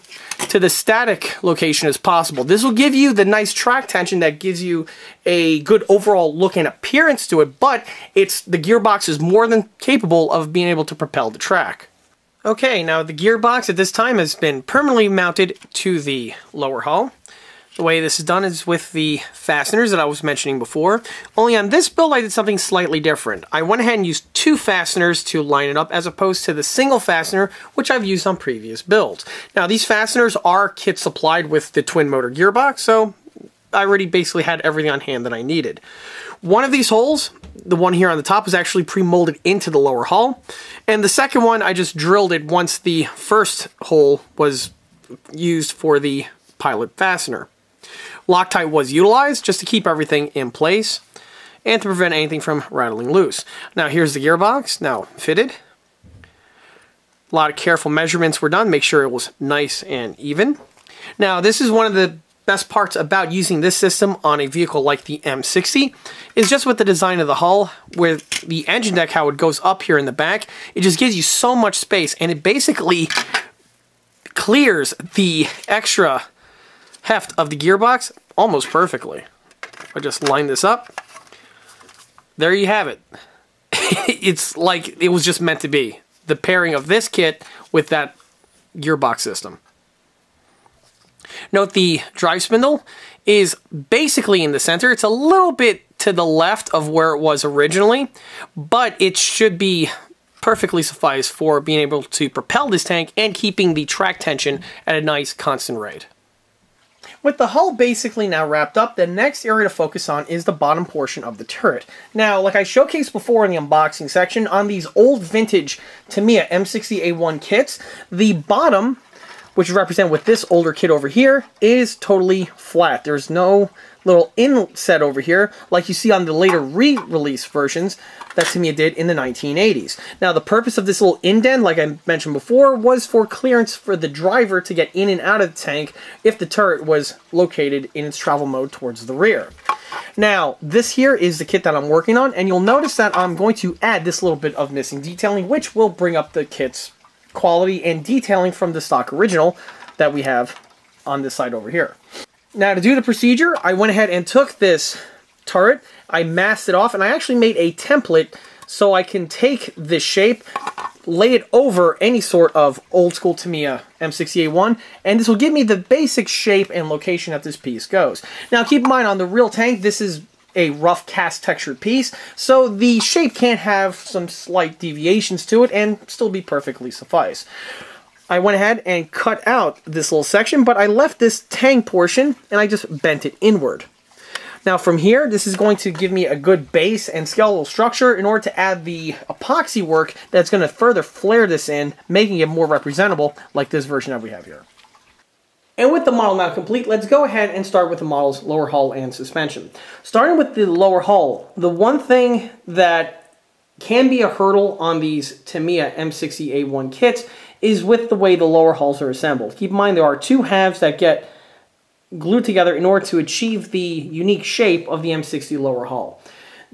to the static location as possible. This will give you the nice track tension that gives you a good overall look and appearance to it, but it's the gearbox is more than capable of being able to propel the track. Okay, now the gearbox at this time has been permanently mounted to the lower hull. The way this is done is with the fasteners that I was mentioning before. Only on this build I did something slightly different. I went ahead and used two fasteners to line it up as opposed to the single fastener which I've used on previous builds. Now these fasteners are kit supplied with the twin motor gearbox so I already basically had everything on hand that I needed. One of these holes, the one here on the top, was actually pre-molded into the lower hull. And the second one, I just drilled it once the first hole was used for the pilot fastener. Loctite was utilized just to keep everything in place and to prevent anything from rattling loose. Now here's the gearbox, now fitted. A lot of careful measurements were done, make sure it was nice and even. Now this is one of the best parts about using this system on a vehicle like the M60 is just with the design of the hull with the engine deck how it goes up here in the back it just gives you so much space and it basically clears the extra heft of the gearbox almost perfectly. I just line this up. There you have it. <laughs> it's like it was just meant to be. The pairing of this kit with that gearbox system. Note the drive spindle is basically in the center. It's a little bit to the left of where it was originally, but it should be perfectly suffice for being able to propel this tank and keeping the track tension at a nice constant rate. With the hull basically now wrapped up, the next area to focus on is the bottom portion of the turret. Now, like I showcased before in the unboxing section, on these old vintage Tamiya M60A1 kits, the bottom, which is represented with this older kit over here, is totally flat. There's no little inset over here, like you see on the later re-release versions that Tamiya did in the 1980s. Now, the purpose of this little indent, like I mentioned before, was for clearance for the driver to get in and out of the tank if the turret was located in its travel mode towards the rear. Now, this here is the kit that I'm working on, and you'll notice that I'm going to add this little bit of missing detailing, which will bring up the kit's quality and detailing from the stock original that we have on this side over here. Now to do the procedure, I went ahead and took this turret, I masked it off, and I actually made a template so I can take this shape, lay it over any sort of old school Tamiya M60A1, and this will give me the basic shape and location that this piece goes. Now keep in mind, on the real tank, this is a rough cast textured piece, so the shape can have some slight deviations to it and still be perfectly suffice. I went ahead and cut out this little section, but I left this tang portion and I just bent it inward. Now from here, this is going to give me a good base and skeletal structure in order to add the epoxy work that's going to further flare this in, making it more representable like this version that we have here. And with the model now complete, let's go ahead and start with the model's lower hull and suspension. Starting with the lower hull, the one thing that can be a hurdle on these Tamiya M60A1 kits is with the way the lower hulls are assembled. Keep in mind there are two halves that get glued together in order to achieve the unique shape of the M60 lower hull.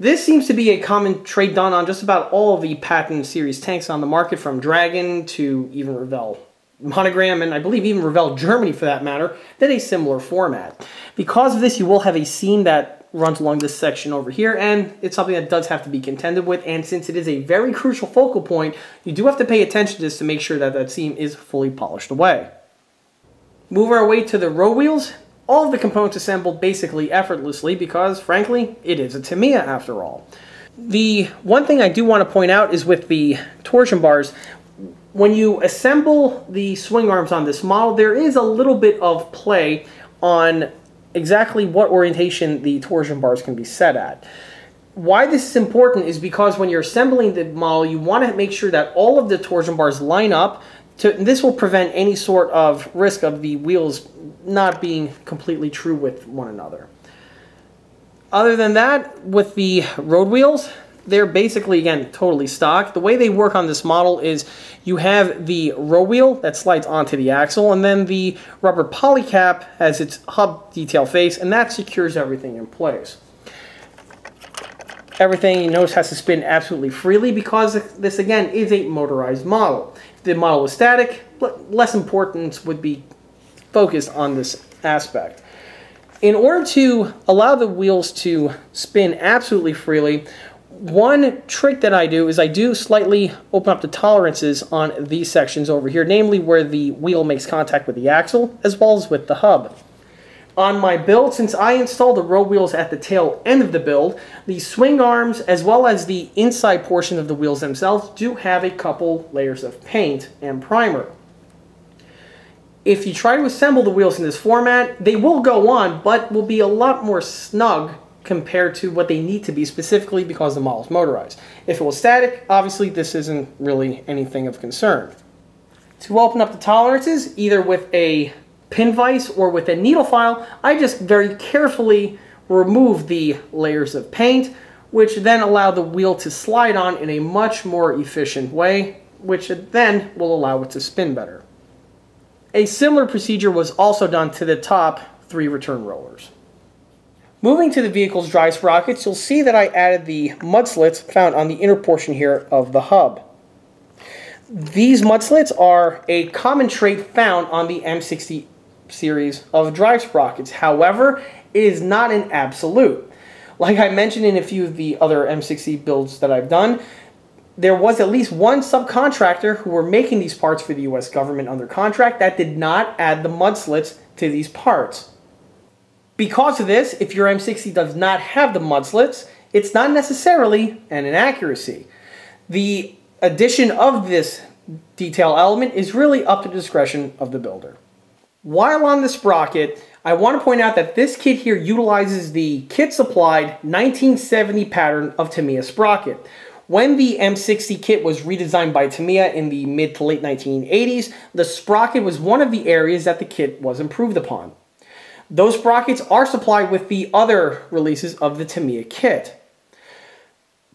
This seems to be a common trait done on just about all of the Patton series tanks on the market from Dragon to even Revell Monogram, and I believe even Revell Germany for that matter, did a similar format. Because of this, you will have a seam that runs along this section over here, and it's something that does have to be contended with, and since it is a very crucial focal point, you do have to pay attention to this to make sure that that seam is fully polished away. Move our way to the row wheels. All of the components assembled basically effortlessly because, frankly, it is a Tamiya after all. The one thing I do want to point out is with the torsion bars, when you assemble the swing arms on this model, there is a little bit of play on exactly what orientation the torsion bars can be set at. Why this is important is because when you're assembling the model, you want to make sure that all of the torsion bars line up. To, this will prevent any sort of risk of the wheels not being completely true with one another. Other than that, with the road wheels, they're basically, again, totally stock. The way they work on this model is you have the row wheel that slides onto the axle, and then the rubber polycap has its hub detail face, and that secures everything in place. Everything you notice has to spin absolutely freely because this, again, is a motorized model. If the model was static, less importance would be focused on this aspect. In order to allow the wheels to spin absolutely freely, one trick that I do is I do slightly open up the tolerances on these sections over here, namely where the wheel makes contact with the axle as well as with the hub. On my build, since I installed the road wheels at the tail end of the build, the swing arms as well as the inside portion of the wheels themselves do have a couple layers of paint and primer. If you try to assemble the wheels in this format, they will go on, but will be a lot more snug compared to what they need to be specifically because the model is motorized. If it was static, obviously this isn't really anything of concern. To open up the tolerances, either with a pin vise or with a needle file, I just very carefully remove the layers of paint, which then allow the wheel to slide on in a much more efficient way, which then will allow it to spin better. A similar procedure was also done to the top three return rollers. Moving to the vehicle's drive sprockets, you'll see that I added the mud slits found on the inner portion here of the hub. These mud slits are a common trait found on the M60 series of drive sprockets. However, it is not an absolute. Like I mentioned in a few of the other M60 builds that I've done, there was at least one subcontractor who were making these parts for the US government under contract that did not add the mud slits to these parts. Because of this, if your M60 does not have the mud slits, it's not necessarily an inaccuracy. The addition of this detail element is really up to the discretion of the builder. While on the sprocket, I want to point out that this kit here utilizes the kit supplied 1970 pattern of Tamiya sprocket. When the M60 kit was redesigned by Tamiya in the mid to late 1980s, the sprocket was one of the areas that the kit was improved upon. Those sprockets are supplied with the other releases of the Tamiya kit.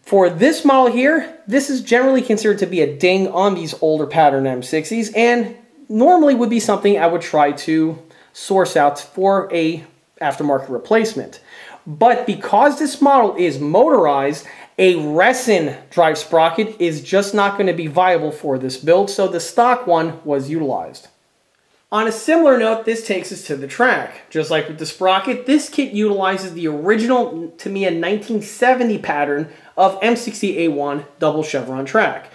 For this model here, this is generally considered to be a ding on these older pattern M60s and normally would be something I would try to source out for a aftermarket replacement. But because this model is motorized, a resin drive sprocket is just not going to be viable for this build, so the stock one was utilized. On a similar note, this takes us to the track. Just like with the sprocket, this kit utilizes the original Tamiya 1970 pattern of M60A1 double chevron track.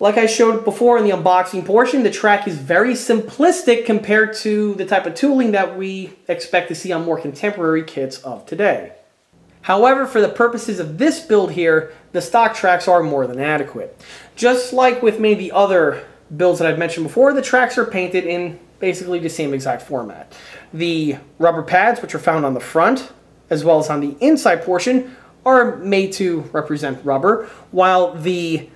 Like I showed before in the unboxing portion, the track is very simplistic compared to the type of tooling that we expect to see on more contemporary kits of today. However, for the purposes of this build here, the stock tracks are more than adequate. Just like with many of the other builds that I've mentioned before, the tracks are painted in basically the same exact format. The rubber pads, which are found on the front, as well as on the inside portion, are made to represent rubber, while the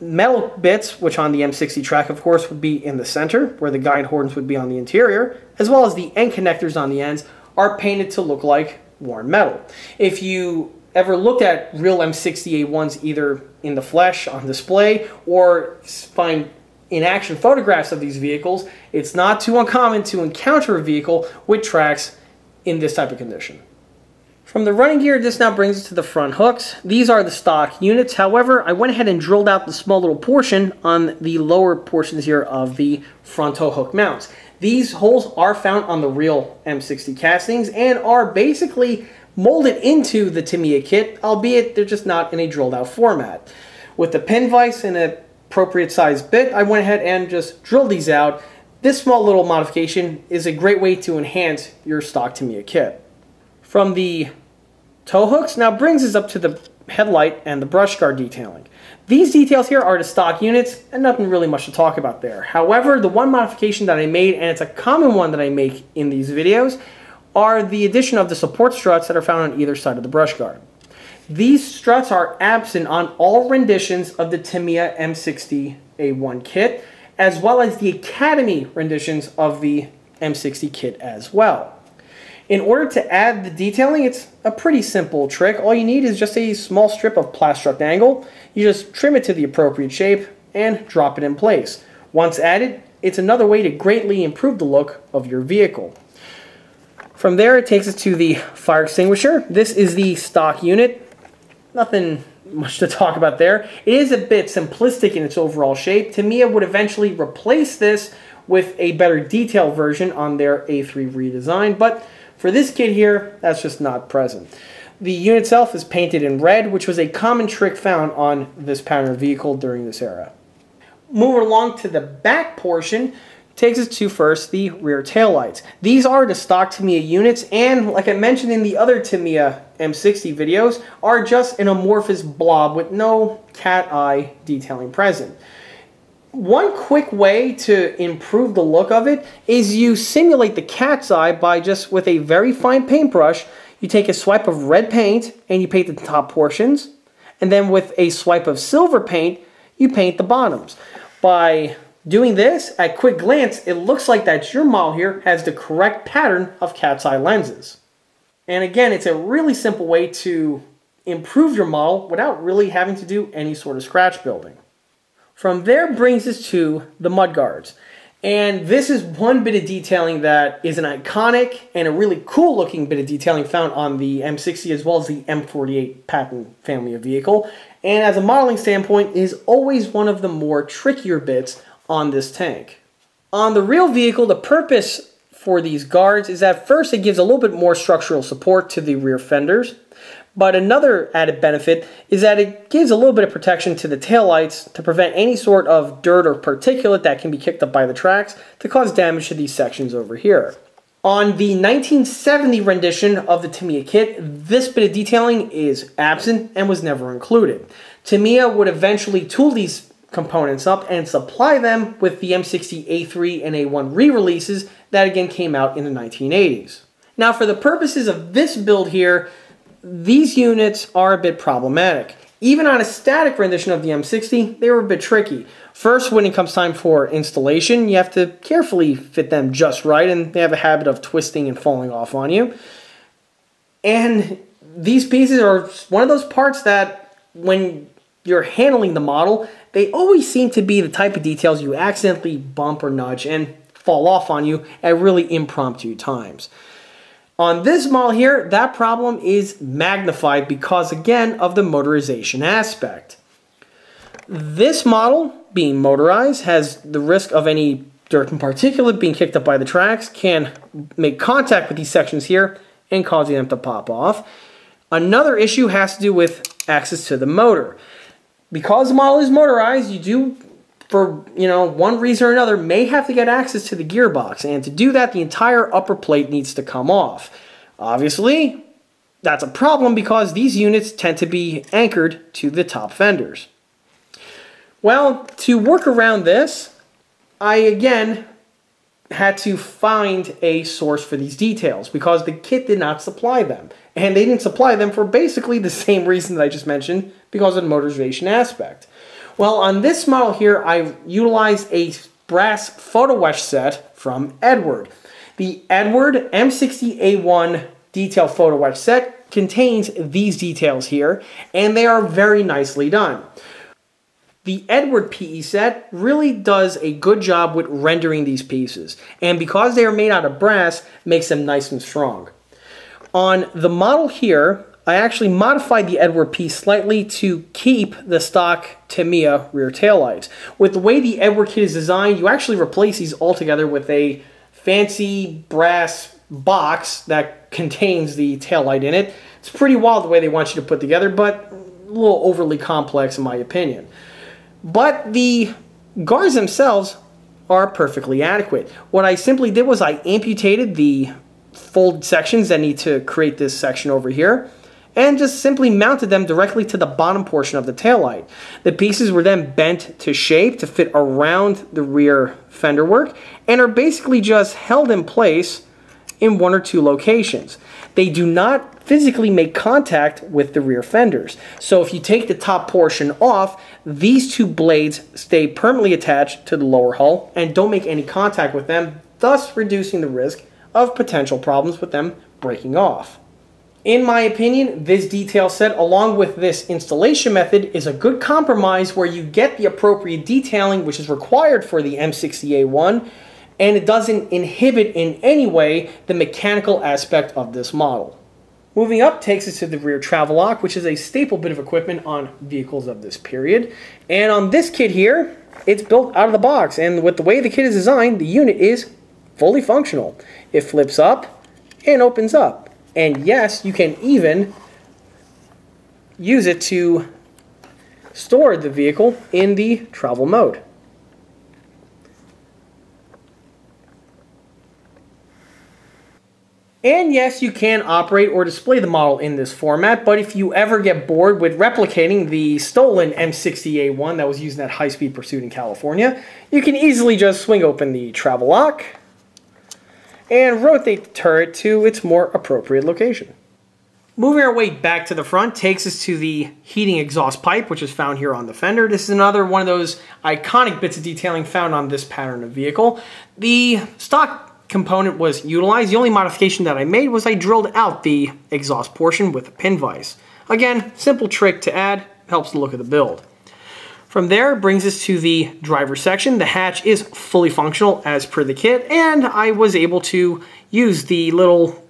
metal bits, which on the M60 track, of course, would be in the center, where the guide horns would be on the interior, as well as the end connectors on the ends, are painted to look like worn metal. If you ever looked at real M60A1s either in the flesh on display or find in action photographs of these vehicles, it's not too uncommon to encounter a vehicle with tracks in this type of condition. From the running gear, this now brings us to the front hooks. These are the stock units. However, I went ahead and drilled out the small little portion on the lower portions here of the front tow hook mounts. These holes are found on the real M60 castings and are basically molded into the Tamiya kit, albeit they're just not in a drilled out format. With the pin vise and an appropriate size bit, I went ahead and just drilled these out. This small little modification is a great way to enhance your stock Tamiya kit. From the tow hooks now brings us up to the headlight and the brush guard detailing. These details here are the stock units and nothing really much to talk about there. However, the one modification that I made, and it's a common one that I make in these videos, are the addition of the support struts that are found on either side of the brush guard. These struts are absent on all renditions of the Tamiya M60A1 kit, as well as the Academy renditions of the M60 kit as well. In order to add the detailing, it's a pretty simple trick. All you need is just a small strip of Plastruct angle. You just trim it to the appropriate shape and drop it in place. Once added, it's another way to greatly improve the look of your vehicle. From there, it takes us to the fire extinguisher. This is the stock unit. Nothing much to talk about there. It is a bit simplistic in its overall shape. Tamiya would eventually replace this with a better detailed version on their A3 redesign, but for this kit here, that's just not present. The unit itself is painted in red, which was a common trick found on this pattern vehicle during this era. Moving along to the back portion, takes us to first the rear taillights. These are the stock Tamiya units and like I mentioned in the other Tamiya M60 videos are just an amorphous blob with no cat eye detailing present. One quick way to improve the look of it is you simulate the cat's eye by just with a very fine paintbrush you take a swipe of red paint and you paint the top portions and then with a swipe of silver paint you paint the bottoms. By Doing this, at quick glance, it looks like that your model here has the correct pattern of cat's eye lenses. And again, it's a really simple way to improve your model without really having to do any sort of scratch building. From there brings us to the mud guards. And this is one bit of detailing that is an iconic and a really cool looking bit of detailing found on the M60 as well as the M48 Patton family of vehicle. And as a modeling standpoint is always one of the more trickier bits on this tank. On the real vehicle, the purpose for these guards is that first it gives a little bit more structural support to the rear fenders, but another added benefit is that it gives a little bit of protection to the taillights to prevent any sort of dirt or particulate that can be kicked up by the tracks to cause damage to these sections over here. On the 1970 rendition of the Tamiya kit, this bit of detailing is absent and was never included. Tamiya would eventually tool these components up and supply them with the M60 A3 and A1 re-releases that again came out in the 1980s. Now for the purposes of this build here, these units are a bit problematic. Even on a static rendition of the M60, they were a bit tricky. First, when it comes time for installation, you have to carefully fit them just right, and they have a habit of twisting and falling off on you. And these pieces are one of those parts that when you're handling the model, they always seem to be the type of details you accidentally bump or nudge and fall off on you at really impromptu times. On this model here, that problem is magnified because, again, of the motorization aspect. This model, being motorized, has the risk of any dirt and particulate being kicked up by the tracks, can make contact with these sections here and causing them to pop off. Another issue has to do with access to the motor because the model is motorized, you do, for you know one reason or another, may have to get access to the gearbox, and to do that, the entire upper plate needs to come off. Obviously, that's a problem because these units tend to be anchored to the top fenders. Well, to work around this, I again had to find a source for these details because the kit did not supply them. And they didn't supply them for basically the same reason that I just mentioned because of the motorization aspect. Well, on this model here, I utilized a brass photo etch set from Eduard. The Eduard M60A1 detail photo etch set contains these details here, and they are very nicely done. The Eduard PE set really does a good job with rendering these pieces, and because they are made out of brass, makes them nice and strong. On the model here, I actually modified the Eduard piece slightly to keep the stock Tamiya rear taillights. With the way the Eduard kit is designed, you actually replace these altogether with a fancy brass box that contains the taillight in it. It's pretty wild the way they want you to put together, but a little overly complex in my opinion. But the guards themselves are perfectly adequate. What I simply did was I amputated the folded sections that need to create this section over here and just simply mounted them directly to the bottom portion of the taillight. The pieces were then bent to shape to fit around the rear fender work and are basically just held in place in one or two locations. They do not physically make contact with the rear fenders. So if you take the top portion off, these two blades stay permanently attached to the lower hull and don't make any contact with them, thus reducing the risk of potential problems with them breaking off. In my opinion, this detail set along with this installation method is a good compromise where you get the appropriate detailing which is required for the M60A1 and it doesn't inhibit in any way the mechanical aspect of this model. Moving up takes us to the rear travel lock, which is a staple bit of equipment on vehicles of this period. And on this kit here, it's built out of the box. And with the way the kit is designed, the unit is fully functional. It flips up and opens up. And yes, you can even use it to store the vehicle in the travel mode. And yes, you can operate or display the model in this format, but if you ever get bored with replicating the stolen M60A1 that was used in that high-speed pursuit in California, you can easily just swing open the travel lock and rotate the turret to its more appropriate location. Moving our way back to the front takes us to the heating exhaust pipe, which is found here on the fender. This is another one of those iconic bits of detailing found on this pattern of vehicle. The stock component was utilized. The only modification that I made was I drilled out the exhaust portion with a pin vise. Again, simple trick to add, helps the look of the build. From there, brings us to the driver section. The hatch is fully functional as per the kit, and I was able to use the little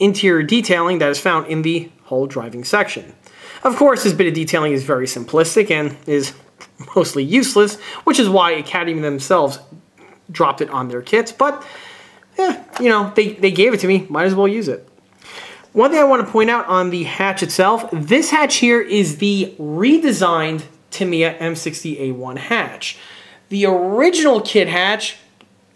interior detailing that is found in the whole driving section. Of course, this bit of detailing is very simplistic and is mostly useless, which is why Academy themselves dropped it on their kits, but yeah, you know, they, they gave it to me, might as well use it. One thing I want to point out on the hatch itself, this hatch here is the redesigned Tamiya M60A1 hatch. The original kit hatch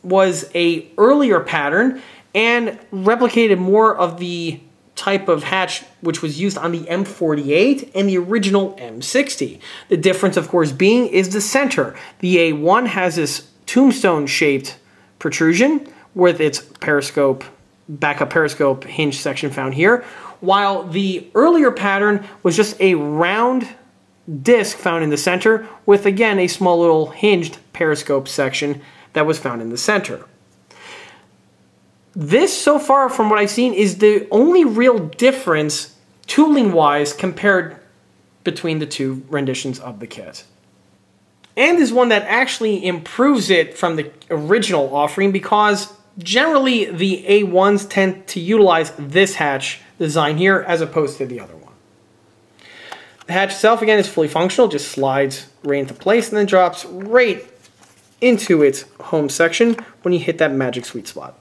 was a earlier pattern and replicated more of the type of hatch which was used on the M48 and the original M60. The difference, of course, being is the center. The A1 has this tombstone shaped protrusion, with its periscope, backup periscope hinge section found here, while the earlier pattern was just a round disc found in the center with again a small little hinged periscope section that was found in the center. This, so far from what I've seen, is the only real difference tooling wise compared between the two renditions of the kit. And is one that actually improves it from the original offering because Generally, the A1s tend to utilize this hatch design here as opposed to the other one. The hatch itself, again, is fully functional, just slides right into place and then drops right into its home section when you hit that magic sweet spot.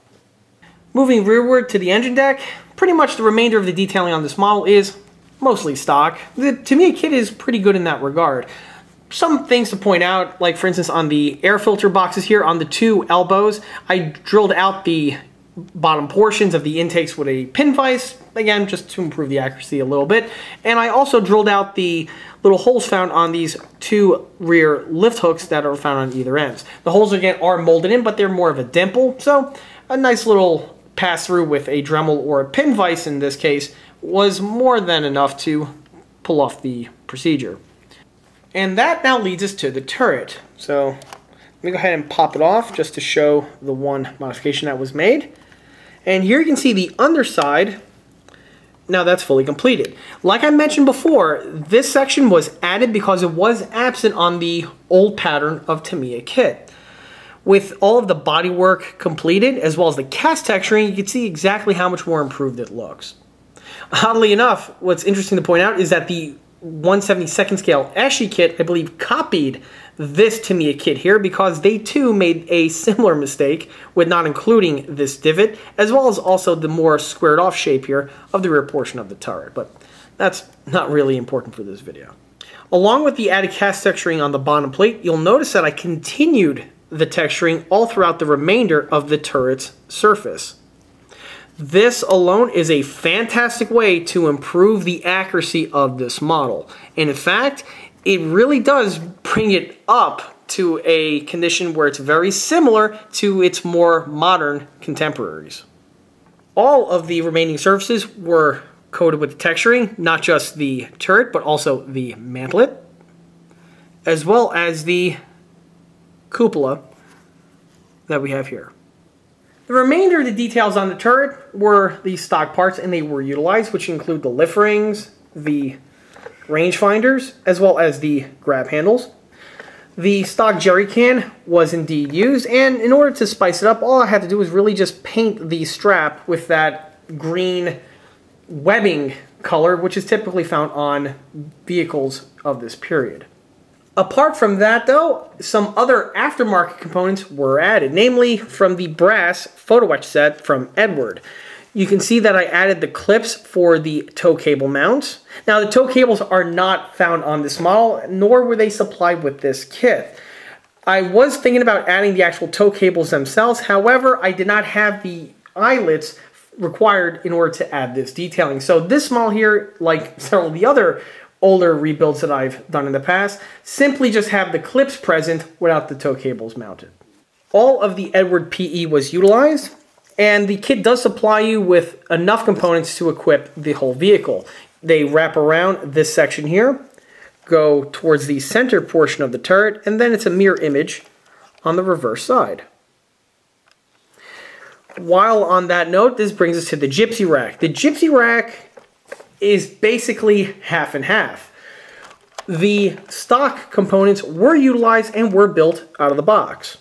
Moving rearward to the engine deck, pretty much the remainder of the detailing on this model is mostly stock. The Tamiya kit is pretty good in that regard some things to point out, like for instance on the air filter boxes here, on the two elbows, I drilled out the bottom portions of the intakes with a pin vise. Again, just to improve the accuracy a little bit. And I also drilled out the little holes found on these two rear lift hooks that are found on either ends. The holes, again, are molded in, but they're more of a dimple, so a nice little pass through with a Dremel or a pin vise in this case was more than enough to pull off the procedure. And that now leads us to the turret. So let me go ahead and pop it off just to show the one modification that was made. And here you can see the underside. Now that's fully completed. Like I mentioned before, this section was added because it was absent on the old pattern of Tamiya kit. With all of the bodywork completed, as well as the cast texturing, you can see exactly how much more improved it looks. Oddly enough, what's interesting to point out is that the 172nd scale ESCI kit, I believe, copied this Tamiya kit here because they too made a similar mistake with not including this divot, as well as also the more squared off shape here of the rear portion of the turret. But that's not really important for this video. Along with the added cast texturing on the bottom plate, you'll notice that I continued the texturing all throughout the remainder of the turret's surface. This alone is a fantastic way to improve the accuracy of this model. And in fact, it really does bring it up to a condition where it's very similar to its more modern contemporaries. All of the remaining surfaces were coated with texturing, not just the turret, but also the mantlet, as well as the cupola that we have here. The remainder of the details on the turret were the stock parts and they were utilized, which include the lift rings, the rangefinders, as well as the grab handles. The stock jerry can was indeed used, and in order to spice it up, all I had to do was really just paint the strap with that green webbing color, which is typically found on vehicles of this period. Apart from that though, some other aftermarket components were added, namely from the brass photo etch set from Eduard. You can see that I added the clips for the tow cable mounts. Now the tow cables are not found on this model, nor were they supplied with this kit. I was thinking about adding the actual tow cables themselves, however, I did not have the eyelets required in order to add this detailing. So this model here, like several of the other older rebuilds that I've done in the past, simply just have the clips present without the tow cables mounted. All of the Eduard PE was utilized, and the kit does supply you with enough components to equip the whole vehicle. They wrap around this section here, go towards the center portion of the turret, and then it's a mirror image on the reverse side. While on that note, this brings us to the Gypsy Rack. The Gypsy Rack is basically half and half. The stock components were utilized and were built out of the box.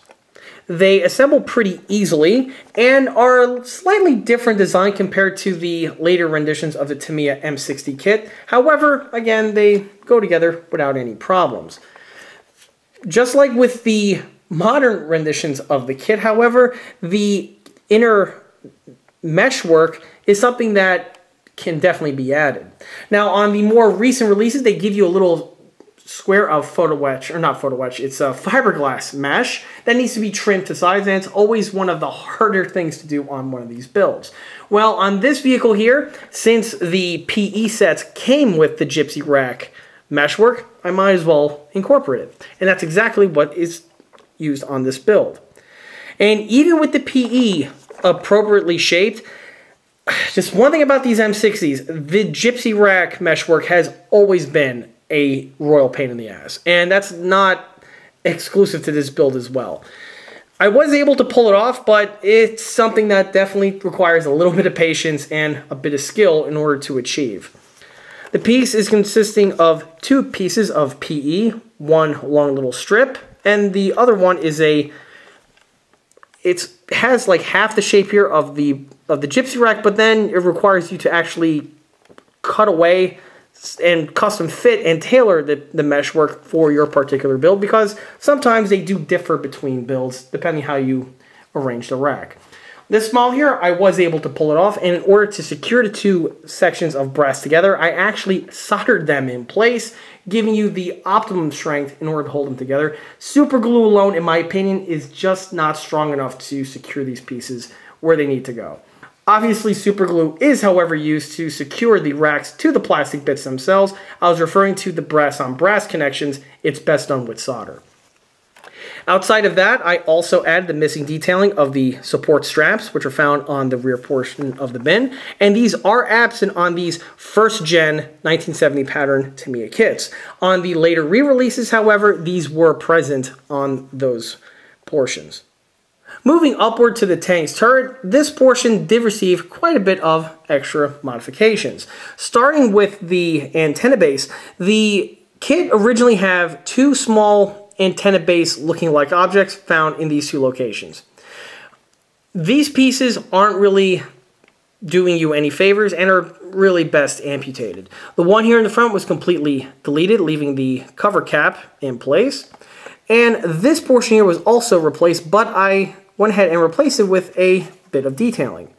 They assemble pretty easily and are slightly different design compared to the later renditions of the Tamiya M60 kit. However, again, they go together without any problems. Just like with the modern renditions of the kit, however, the inner meshwork is something that can definitely be added. Now, on the more recent releases, they give you a little square of photo etch, or not photo etch, it's a fiberglass mesh that needs to be trimmed to size, and it's always one of the harder things to do on one of these builds. Well, on this vehicle here, since the PE sets came with the Gypsy Rack meshwork, I might as well incorporate it. And that's exactly what is used on this build. And even with the PE appropriately shaped, <sighs> just one thing about these M60s, the Gypsy Rack meshwork has always been a royal pain in the ass. And that's not exclusive to this build as well. I was able to pull it off, but it's something that definitely requires a little <laughs> bit of patience and a bit of skill in order to achieve. The piece is consisting of two pieces of PE, one long little strip, and the other one is a it has like half the shape here of the of the gypsy rack, but then it requires you to actually cut away and custom fit and tailor the, the mesh work for your particular build because sometimes they do differ between builds depending how you arrange the rack. This small here, I was able to pull it off, and in order to secure the two sections of brass together, I actually soldered them in place, giving you the optimum strength in order to hold them together. Super glue alone, in my opinion, is just not strong enough to secure these pieces where they need to go. Obviously, super glue is, however, used to secure the racks to the plastic bits themselves. I was referring to the brass on brass connections. It's best done with solder. Outside of that, I also added the missing detailing of the support straps, which are found on the rear portion of the bin. And these are absent on these first gen 1970 pattern Tamiya kits. On the later re-releases, however, these were present on those portions. Moving upward to the tank's turret, this portion did receive quite a bit of extra modifications. Starting with the antenna base, the kit originally have two small antenna base looking like objects found in these two locations. These pieces aren't really doing you any favors and are really best amputated. The one here in the front was completely deleted, leaving the cover cap in place. And this portion here was also replaced, but I went ahead and replaced it with a bit of detailing.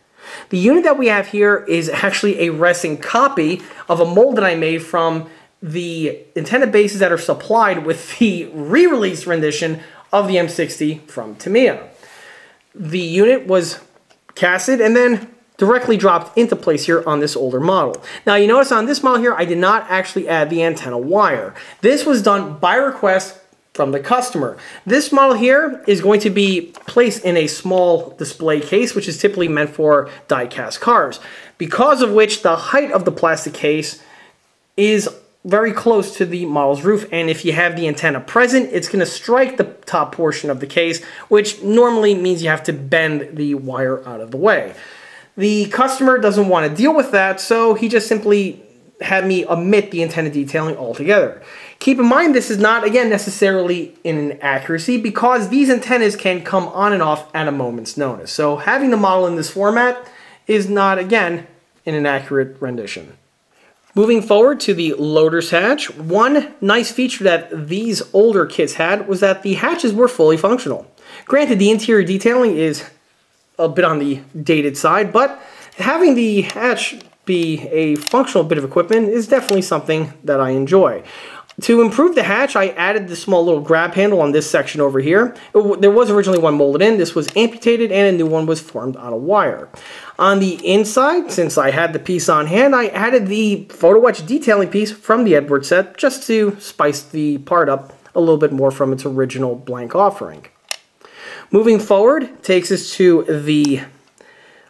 The unit that we have here is actually a resin copy of a mold that I made from the antenna bases that are supplied with <laughs> the re-release rendition of the M60 from Tamiya. The unit was casted and then directly dropped into place here on this older model. Now you notice on this model here, I did not actually add the antenna wire. This was done by request from the customer. This model here is going to be placed in a small display case, which is typically meant for die-cast cars, because of which the height of the plastic case is very close to the model's roof, and if you have the antenna present, it's going to strike the top portion of the case, which normally means you have to bend the wire out of the way. The customer doesn't want to deal with that, so he just simply had me omit the antenna detailing altogether. Keep in mind this is not, again, necessarily in an accuracy because these antennas can come on and off at a moment's notice. So having the model in this format is not, again, in an accurate rendition. Moving forward to the loader's hatch, one nice feature that these older kits had was that the hatches were fully functional. Granted, the interior detailing is a bit on the dated side, but having the hatch be a functional bit of equipment is definitely something that I enjoy. To improve the hatch, I added the small little grab handle on this section over here. there was originally one molded in. This was amputated and a new one was formed out of wire. On the inside, since I had the piece on hand, I added the photo etch detailing piece from the Eduard set just to spice the part up a little bit more from its original blank offering. Moving forward takes us to the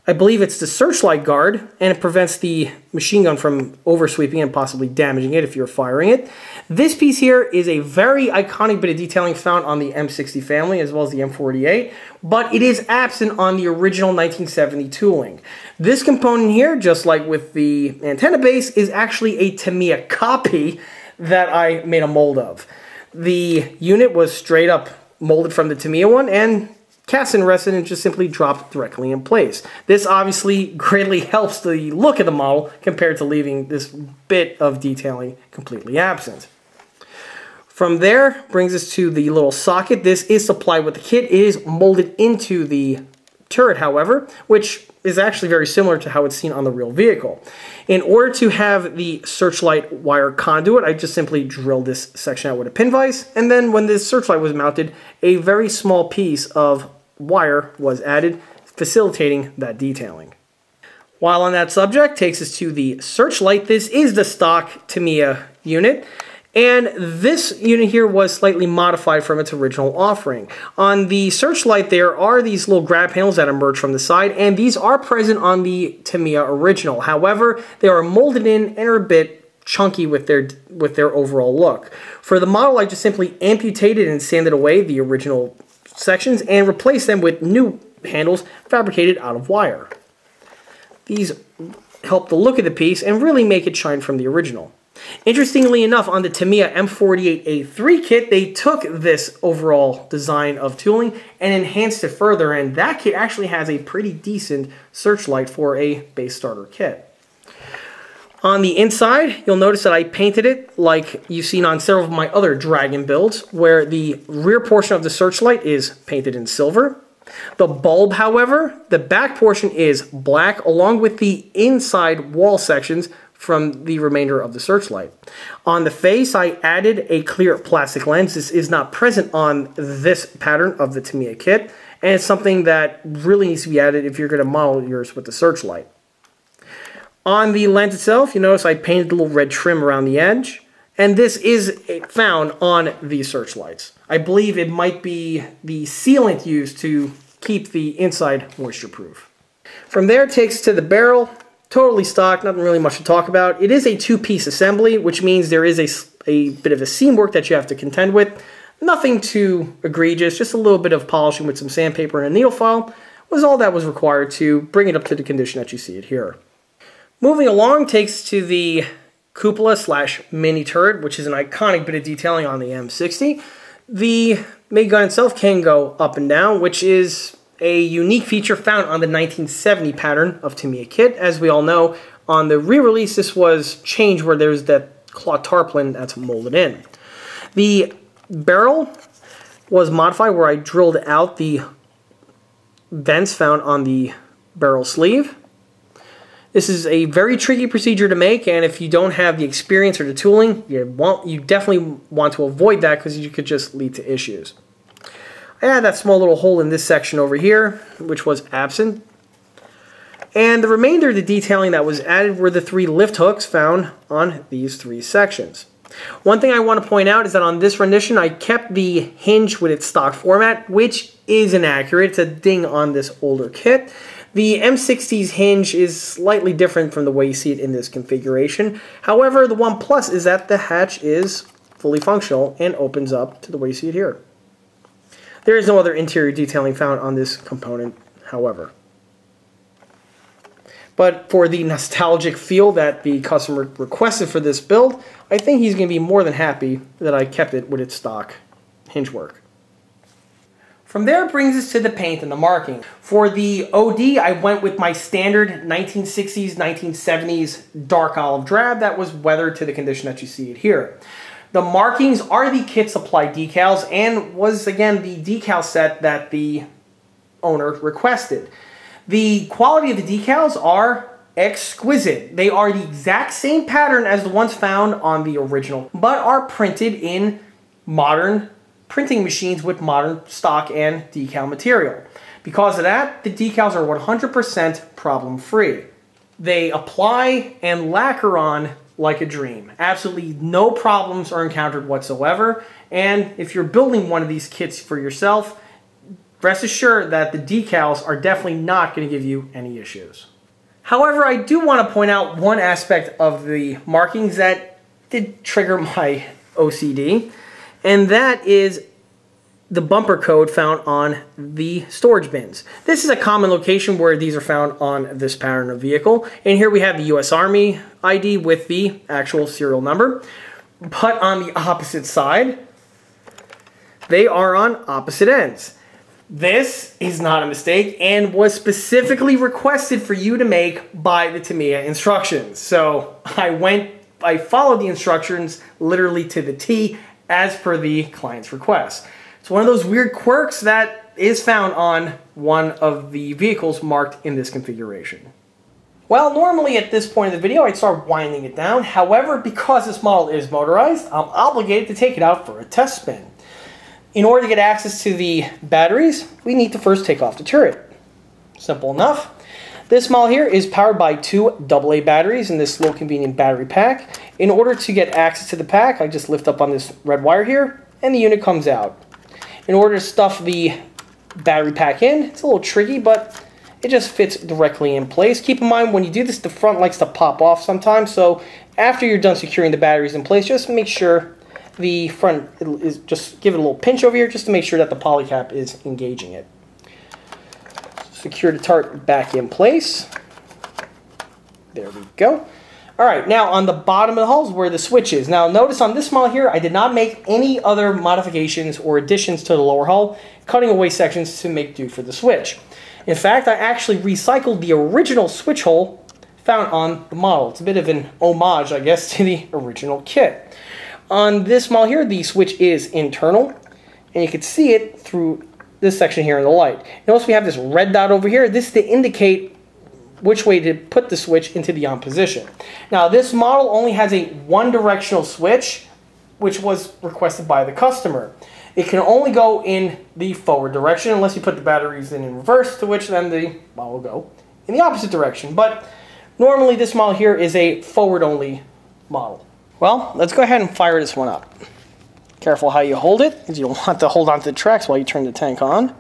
I believe it's the searchlight guard, and it prevents the machine gun from oversweeping and possibly damaging it if you're firing it. This piece here is a very iconic bit of detailing found on the M60 family as well as the M48, but it is absent on the original 1970 tooling. This component here, just like with the antenna base, is actually a Tamiya copy that I made a mold of. The unit was straight up molded from the Tamiya one, and cast and rested and just simply dropped directly in place. This obviously <laughs> greatly helps the look of the model compared to leaving this bit of detailing completely absent. From there, brings us to the little socket. This is supplied with the kit. It is molded into the turret, however, which is actually very similar to how it's seen on the real vehicle. In order to have the searchlight wire conduit, I just simply drilled this section out with a pin vise, and then when this searchlight was mounted, a very small piece of wire was added, facilitating that detailing. While on that subject, takes us to the Searchlight. This is the stock Tamiya unit. And this unit here was slightly modified from its original offering. On the Searchlight, there are these little grab handles that emerge from the side, and these are present on the Tamiya original. However, they are molded in and are a bit chunky with their with their overall look. For the model, I just simply amputated and sanded away the original sections and replace them with new handles fabricated out of wire. These help the look of the piece and really make it shine from the original. Interestingly enough, on the Tamiya M48A3 kit, they took this overall design of tooling and enhanced it further, and that kit actually has a pretty decent searchlight for a base starter kit. On the inside, you'll notice that I painted it like you've seen on several of my other Dragon builds, where the rear portion of the searchlight is painted in silver. The bulb, however, the back portion is black, along with the inside wall sections from the remainder of the searchlight. On the face, I added a clear plastic lens. This is not present on this pattern of the Tamiya kit. and it's something that really needs to be added if you're going to model yours with the searchlight. On the lens itself, you notice I painted a little red trim around the edge, and this is found on the searchlights. I believe it might be the sealant used to keep the inside moisture proof. From there it takes to the barrel, totally stock, nothing really much to talk about. It is a two-piece assembly, which means there is a, a bit of a seam work that you have to contend with. Nothing too egregious, just a little bit of polishing with some sandpaper and a needle file was all that was required to bring it up to the condition that you see it here. Moving along takes to the cupola slash mini turret, which is an iconic bit of detailing on the M60. The MIG gun itself can go up and down, which is a unique feature found on the 1970 pattern of Tamiya kit. As we all know, on the re-release, this was changed where there's that cloth tarpaulin that's molded in. The barrel was modified where I drilled out the vents found on the barrel sleeve. This is a very tricky procedure to make, and if you don't have the experience or the tooling, you want you definitely want to avoid that because you could just lead to issues. I had that small little hole in this section over here, which was absent. And the remainder of the detailing that was added were the three lift hooks found on these three sections. One thing I want to point out is that on this rendition, I kept the hinge with its stock format, which is inaccurate. It's a ding on this older kit. The M60's hinge is slightly different from the way you see it in this configuration. However, the One Plus is that the hatch is fully functional and opens up to the way you see it here. There is no other interior detailing found on this component, however. But for the nostalgic feel that the customer requested for this build, I think he's going to be more than happy that I kept it with its stock hinge work. From there it brings us to the paint and the marking. For the OD, I went with my standard 1960s, 1970s dark olive drab that was weathered to the condition that you see it here. The markings are the kit supply decals and was again the decal set that the owner requested. The quality of the decals are exquisite. They are the exact same pattern as the ones found on the original, but are printed in modern printing machines with modern stock and decal material. Because of that, the decals are 100% problem free. They apply and lacquer on like a dream. Absolutely no problems are encountered whatsoever. And if you're building one of these kits for yourself, rest assured that the decals are definitely not going to give you any issues. However, I do want to point out one aspect of the markings that did trigger my OCD and that is the bumper code found on the storage bins. This is a common location where these are found on this pattern of vehicle. And here we have the US Army ID with the actual serial number. But on the opposite side, they are on opposite ends. This is not a mistake and was specifically requested for you to make by the Tamiya instructions. So I went, I followed the instructions literally to the T as per the client's request. It's one of those weird quirks that is found on one of the vehicles marked in this configuration. Well, normally at this point in the video, I'd start winding it down. However, because this model is motorized, I'm obligated to take it out for a test spin. In order to get access to the batteries, we need to first take off the turret. Simple enough. This model here is powered by two AA batteries in this little convenient battery pack. In order to get access to the pack, I just lift up on this red wire here, and the unit comes out. In order to stuff the battery pack in, it's a little tricky, but it just fits directly in place. Keep in mind, when you do this, the front likes to pop off sometimes, so after you're done securing the batteries in place, just make sure the front is just give it a little pinch over here just to make sure that the polycap is engaging it secure the tart back in place. There we go. All right, now on the bottom of the hull is where the switch is. Now notice on this model here, I did not make any other modifications or additions to the lower hull, cutting away sections to make do for the switch. In fact, I actually recycled the original switch hole found on the model. It's a bit of an homage, I guess, <laughs> to the original kit. On this model here, the switch is internal, and you can see it through this section here in the light. Notice we have this red dot over here. This to indicate which way to put the switch into the on position. Now this model only has a one directional switch which was requested by the customer. It can only go in the forward direction unless you put the batteries in in reverse, to which then the model will go in the opposite direction. But normally this model here is a forward-only model. Well, let's go ahead and fire this one up. Careful how you hold it, because you don't <laughs> want to hold onto the tracks while you turn the tank on.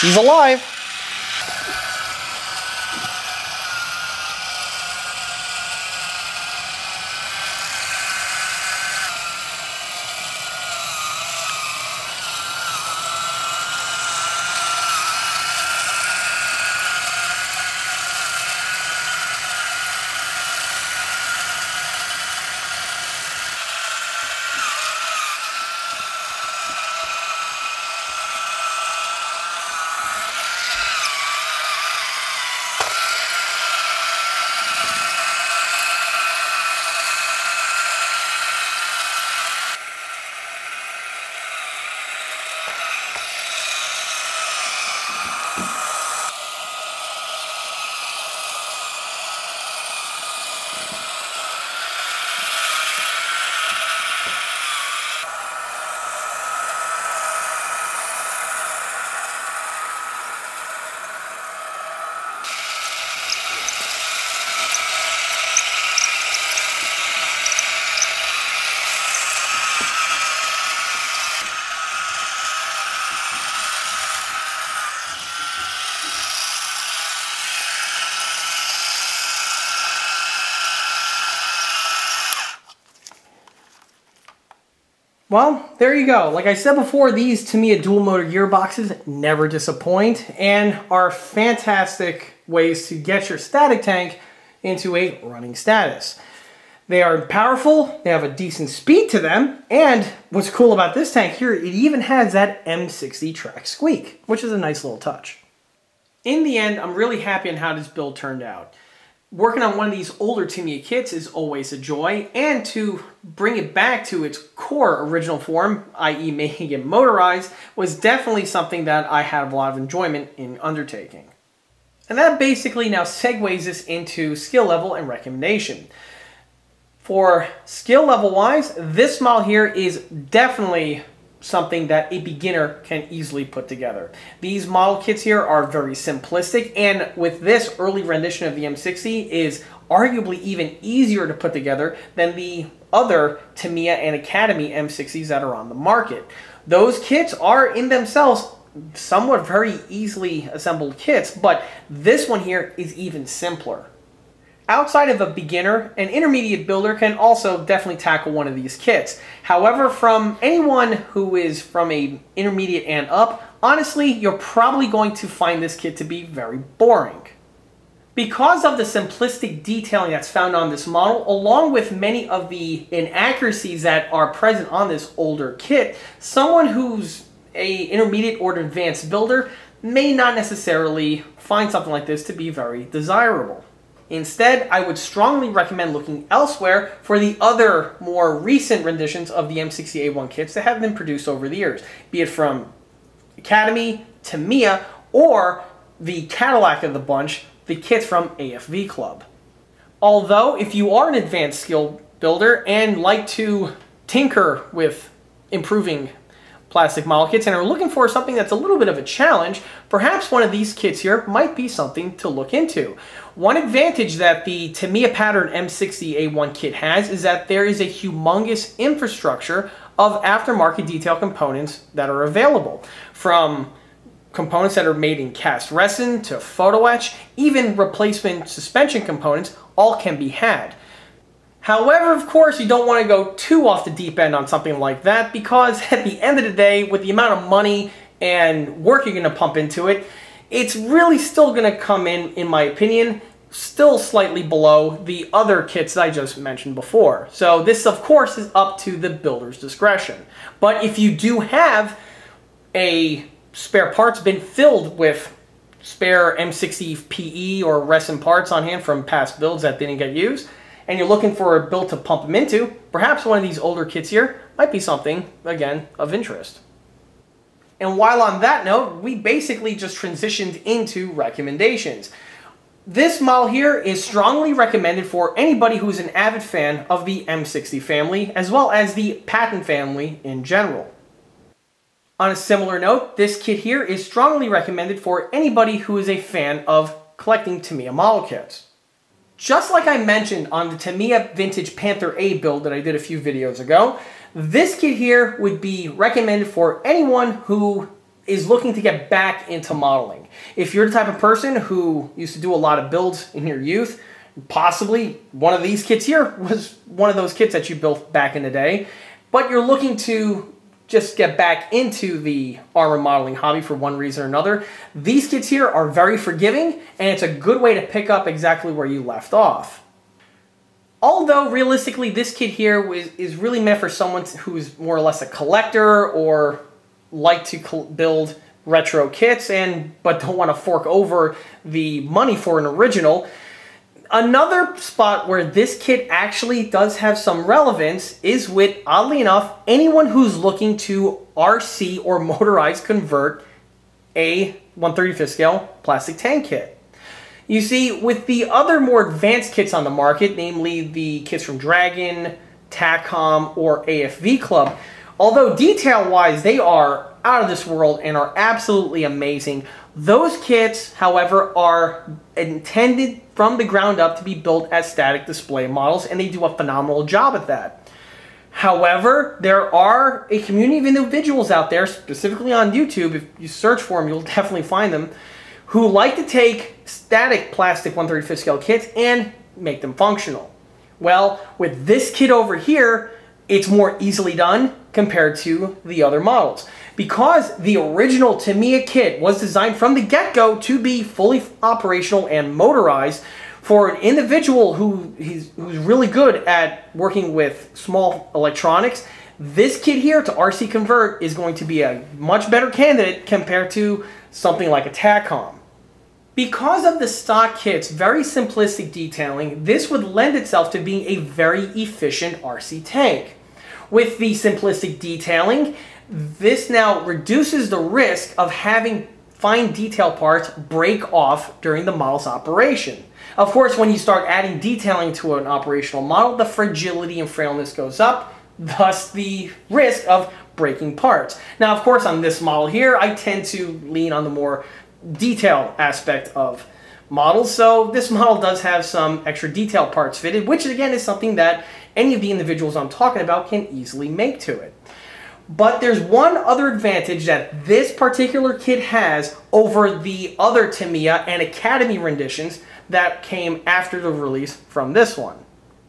She's alive. Well, there you go. Like I said before, these to Tamiya dual motor gearboxes never disappoint and are fantastic ways to get your static tank into a running status. They are powerful, they have a decent speed to them, and what's cool about this tank here, it even has that M60 track squeak, which is a nice little touch. In the end, I'm really happy on how this build turned out working on one of these older Tamiya kits is always a joy, and to bring it back to its core original form, i.e. making it motorized, was definitely something that I had a lot of enjoyment in undertaking. And that basically now segues us into skill level and recommendation. For skill level wise, this model here is definitely something that a beginner can easily put together. These model kits here are very simplistic and with this early rendition of the M60 is arguably even easier to put together than the other Tamiya and Academy M60s that are on the market. Those kits are in themselves somewhat very easily assembled kits, but this one here is even simpler. Outside of a beginner, an intermediate builder can also definitely tackle one of these kits. However, from anyone who is from a intermediate and up, honestly, you're probably going to find this kit to be very boring. Because of the simplistic detailing that's found on this model, along with many of the inaccuracies that are present on this older kit, someone who's a intermediate or advanced builder may not necessarily find something like this to be very desirable. Instead, I would strongly recommend looking elsewhere for the other more recent renditions of the M60A1 kits that have been produced over the years, be it from Academy, Tamiya, or the Cadillac of the bunch, the kits from AFV Club. Although, if you are an advanced skill builder and like to tinker with improving plastic model kits and are looking for something that's a little bit of a challenge, perhaps one of these kits here might be something to look into. One advantage that the Tamiya Pattern M60A1 kit has is that there is a humongous infrastructure of aftermarket detail components that are available. From components that are made in cast resin to photo etch, even replacement suspension components, all can be had. However, of course, you don't want to go too off the deep end on something like that because at the end of the day, with the amount of money and work you're going to pump into it, it's really still going to come in, in my opinion, still slightly below the other kits that I just mentioned before. So this, of course, is up to the builder's discretion. But if you do have a spare parts bin filled with spare M60 PE or resin parts on hand from past builds that didn't get used, and you're looking for a build to pump them into, perhaps one of these older kits here might be something, again, of interest. And while on that note, we basically just transitioned into recommendations. This model here is strongly recommended for anybody who's an avid fan of the M60 family, as well as the Patton family in general. On a similar note, this kit here is strongly recommended for anybody who is a fan of collecting Tamiya model kits. Just like I mentioned on the Tamiya Vintage Panther A build that I did a few videos ago, this kit here would be recommended for anyone who is looking to get back into modeling. If you're the type of person who used to do a lot of builds in your youth, possibly one of these kits here <laughs> was one of those kits that you built back in the day, but you're looking to just get back into the armor modeling hobby for one reason or another, these kits here are very forgiving and it's a good way to pick up exactly where you left off. Although realistically this kit here is, is really meant for someone who's more or less a collector or like to build retro kits and but don't want to fork over the money for an original. Another spot where this kit actually does have some relevance is with, oddly enough, anyone who's looking to RC or <laughs> motorized convert a 135th scale plastic tank kit. You see, with the other more advanced kits on the market, namely the kits from Dragon, Takom, or AFV Club, Although detail-wise, they are out of this world and are absolutely amazing. Those kits, however, are intended from the ground up to be built as static display models, and they do a phenomenal job at that. However, there are a community of individuals out there, specifically on YouTube, if you search for them, you'll <laughs> definitely find them, who like to take static plastic 135th scale kits and make them functional. Well, with this kit over here, it's more easily done compared to the other models. Because the original Tamiya kit was designed from the get-go to be fully operational and motorized for an individual who who's really good at working with small electronics, this kit here to RC convert is going to be a much better candidate compared to something like a Takom. Because of the stock kit's very simplistic detailing, this would lend itself to being a very efficient RC tank. With the simplistic detailing, this now reduces the risk of having fine detail parts break off during the model's operation. Of course, when you start adding detailing to an operational model, the fragility and frailness goes up, thus the risk of breaking parts. Now, of course, on this model here, I tend to lean on the more detail aspect of models, so this <laughs> model does have some extra detail parts fitted, which again is something that any of the individuals I'm talking about can easily make to it. But there's one other advantage that this particular kit has over the other Tamiya and Academy renditions that came after the release from this one.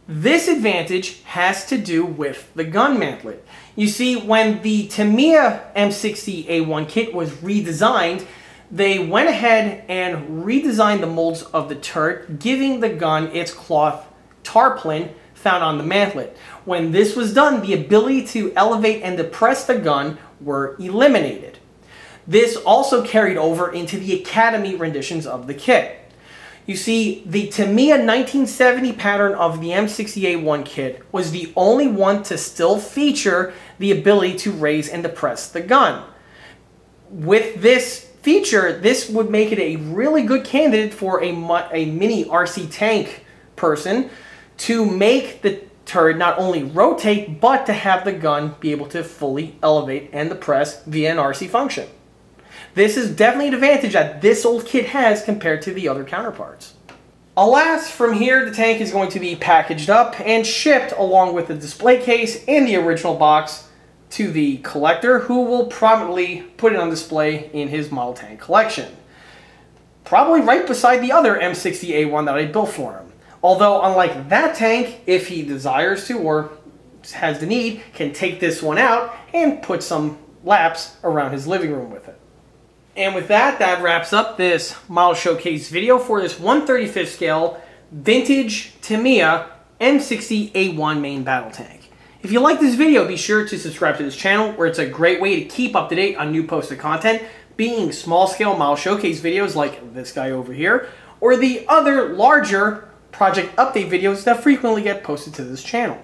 This advantage has to do with the gun mantlet. You see, when the Tamiya M60A1 kit was redesigned, they went ahead and redesigned the molds of the turret, giving the gun its cloth tarpaulin found on the mantlet. When this was done, the ability to elevate and depress the gun were eliminated. This also carried over into the Academy renditions of the kit. You see, the Tamiya 1970 pattern of the M60A1 kit was the only one to still feature the ability to raise and depress the gun. With this feature, this would make it a really good candidate for a, a mini RC tank person to make the turret not only rotate, but to have the gun be able to fully elevate and depress via an RC function. This is definitely an advantage that this old kit has compared to the other counterparts. Alas, from here the tank is going to be packaged up and shipped along with the display case and the original box to the collector who will probably put it on display in his model tank collection. Probably right beside the other M60A1 that I built for him. Although, unlike that tank, if he desires to or has the need, can take this one out and put some laps around his living room with it. And with that, that wraps up this model showcase video for this 135th scale vintage Tamiya M60A1 main battle tank. If you like this video, be sure to subscribe to this channel where it's a great way to keep up to date on new posted content, being small scale model showcase videos like this guy over here, or the other larger project update videos that frequently get posted to this channel.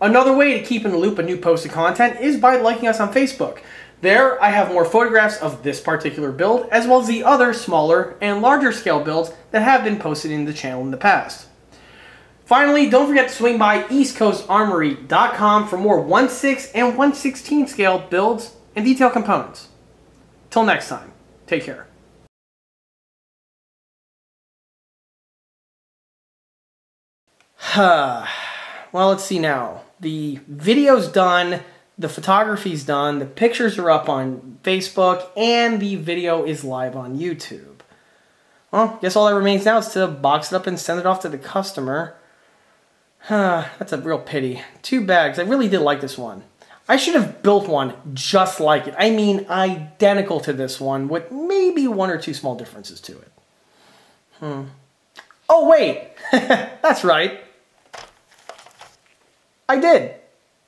Another way to keep in the loop of new posted content is by liking us on Facebook. There, I have more photographs of this particular build, as well as the other smaller and larger scale builds that have been posted in the channel in the past. Finally, don't forget to swing by eastcoastarmory.com for more 1/6 and 1/16 scale builds and detail components. Till next time, take care. Well, let's see now. The video's done, the photography's done, the pictures are up on Facebook, and the video is live on YouTube. Well, guess all that remains now is to box it up and send it off to the customer. That's a real pity. Two bags. I really did like this one. I should have built one just like it. I mean, identical to this one, with maybe one or two small differences to it. Hmm. Oh, wait! <laughs> That's right. I did.